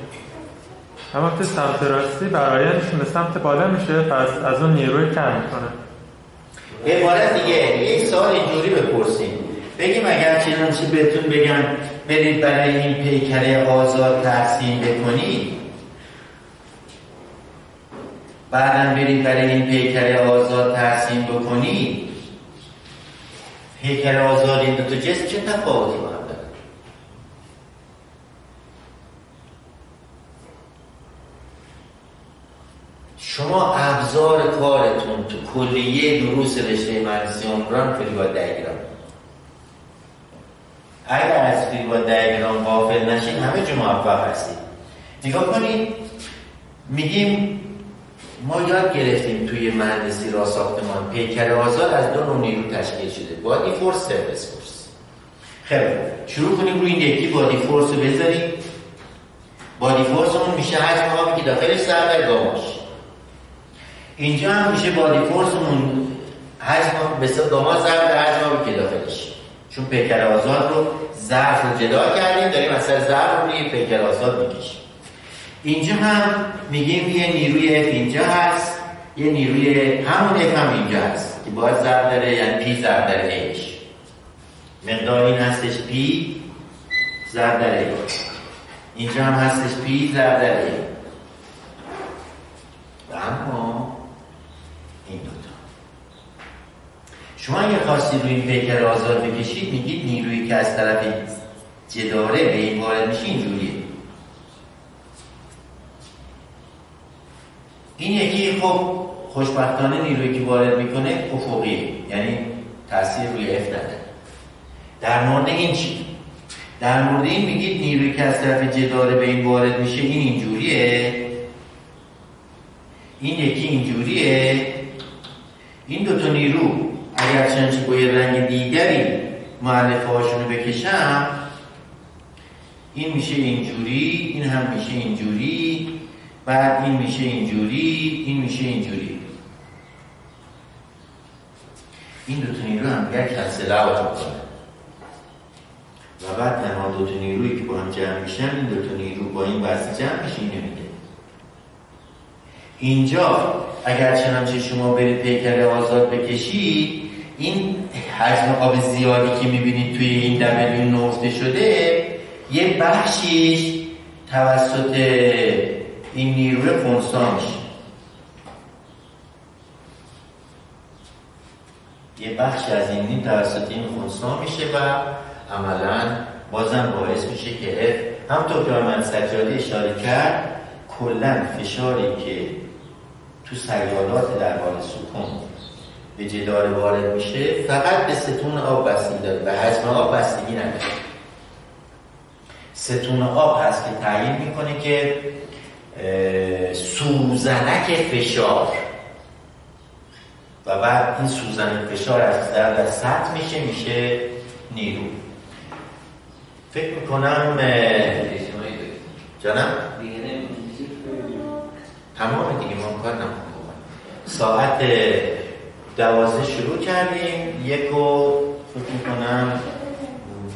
S4: اما توی سمت راستی برایندشون به سمت بالا میشه پس از اون نیروی کم می‌کنه.
S1: به عبارت دیگه یک سوال اینجوری بپرسیم بگیم اگر چنانچه بهتون بگم برید برای این پیکره آزاد ترسیم بکنید. بعدا برید برای این پیکره آزاد ترسیم بکنید. پیکر آزاد این دو جسم چه تفاوتی شما ابزار کارتون تو کلیه دروس رشته مهندسی عمران فریباد دیاگرام اگر از فریباد دیاگرام غافل نشین همه جا موفق هستید. نگاه کنید میگیم ما یاد گرفتیم توی مهندسی را ساختمان پیکر آزاد از دو نوع نیرو تشکیل شده. بادی فورس سرفس فورس خیلی شروع کنیم روی این یکی بادی فورس رو بذاریم. body force اون میشه حجم آبی که داخلش ضرب گاماش اینجا هم میشه body force اون حجم به گاما ضرب حجم که داخلش چون پیکر آزاد رو ظرف رو جدا کردیم داریم اثر ظرف رو روی پیکر آزاد می‌کشیم. اینجا هم میگیم یه نیروی اینجا هست یه نیروی همون F هم اینجا هست که باید ضرب داره یعنی P ضرب در h مقدار این هستش پی ضرب در اچ اینجا هم هستش پی ضرب در و اما این دوتا شما اگه خواستید روی این پیکر آزاد بکشید میگید نیرویی که از طرف جداره به این وارد میشه اینجوریه. این یکی خب خوشبختانه نیرویی که وارد می‌کنه افقیه یعنی تاثیر روی اف نداره. در مورد این چی؟ در مورد این میگید نیرویی که از طرف جداره به این وارد میشه این اینجوریه. این یکی اینجوریه. این دوتا نیرو اگر چنانچه با یه رنگ دیگری معلفه هاشونو بکشم این میشه اینجوری این هم میشه اینجوری بعد این میشه اینجوری این میشه اینجوری. این دو تا نیرو هم دیگر کنسل اوت می‌کنه. و بعد تنها دو نیرویی که با هم جمع میشن این دو تا نیرو با این وضع جمع میشه میده اینجا اگر چنانچه شما برید پیکر آزاد بکشید این حجم آب زیادی که می‌بینید توی این دمیلیون نفته شده یه بخشیش توسط این نیروی خونسا یه بخش از این نیم توسط این میشه و عملا بازم باعث میشه که F همطور که من سجاده اشاره کرد کلا فشاری که تو سیالات در حال سکون به جدار وارد میشه فقط به ستون آب بستگی داره به حجم آب بستگی نداره ستون آب هست که تعیین می‌کنه که سوزنک فشار و بعد این سوزنک فشار از در در سطح میشه میشه نیرو فکر می‌کنم. جانم. تمام دیگه ما کار نمی‌کنیم. ساعت دوازده شروع کردیم. یک و فکر می‌کنم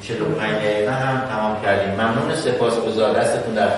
S1: چلو پنج دقیقه هم تمام کردیم. ممنون سپاس گذار دستتون در.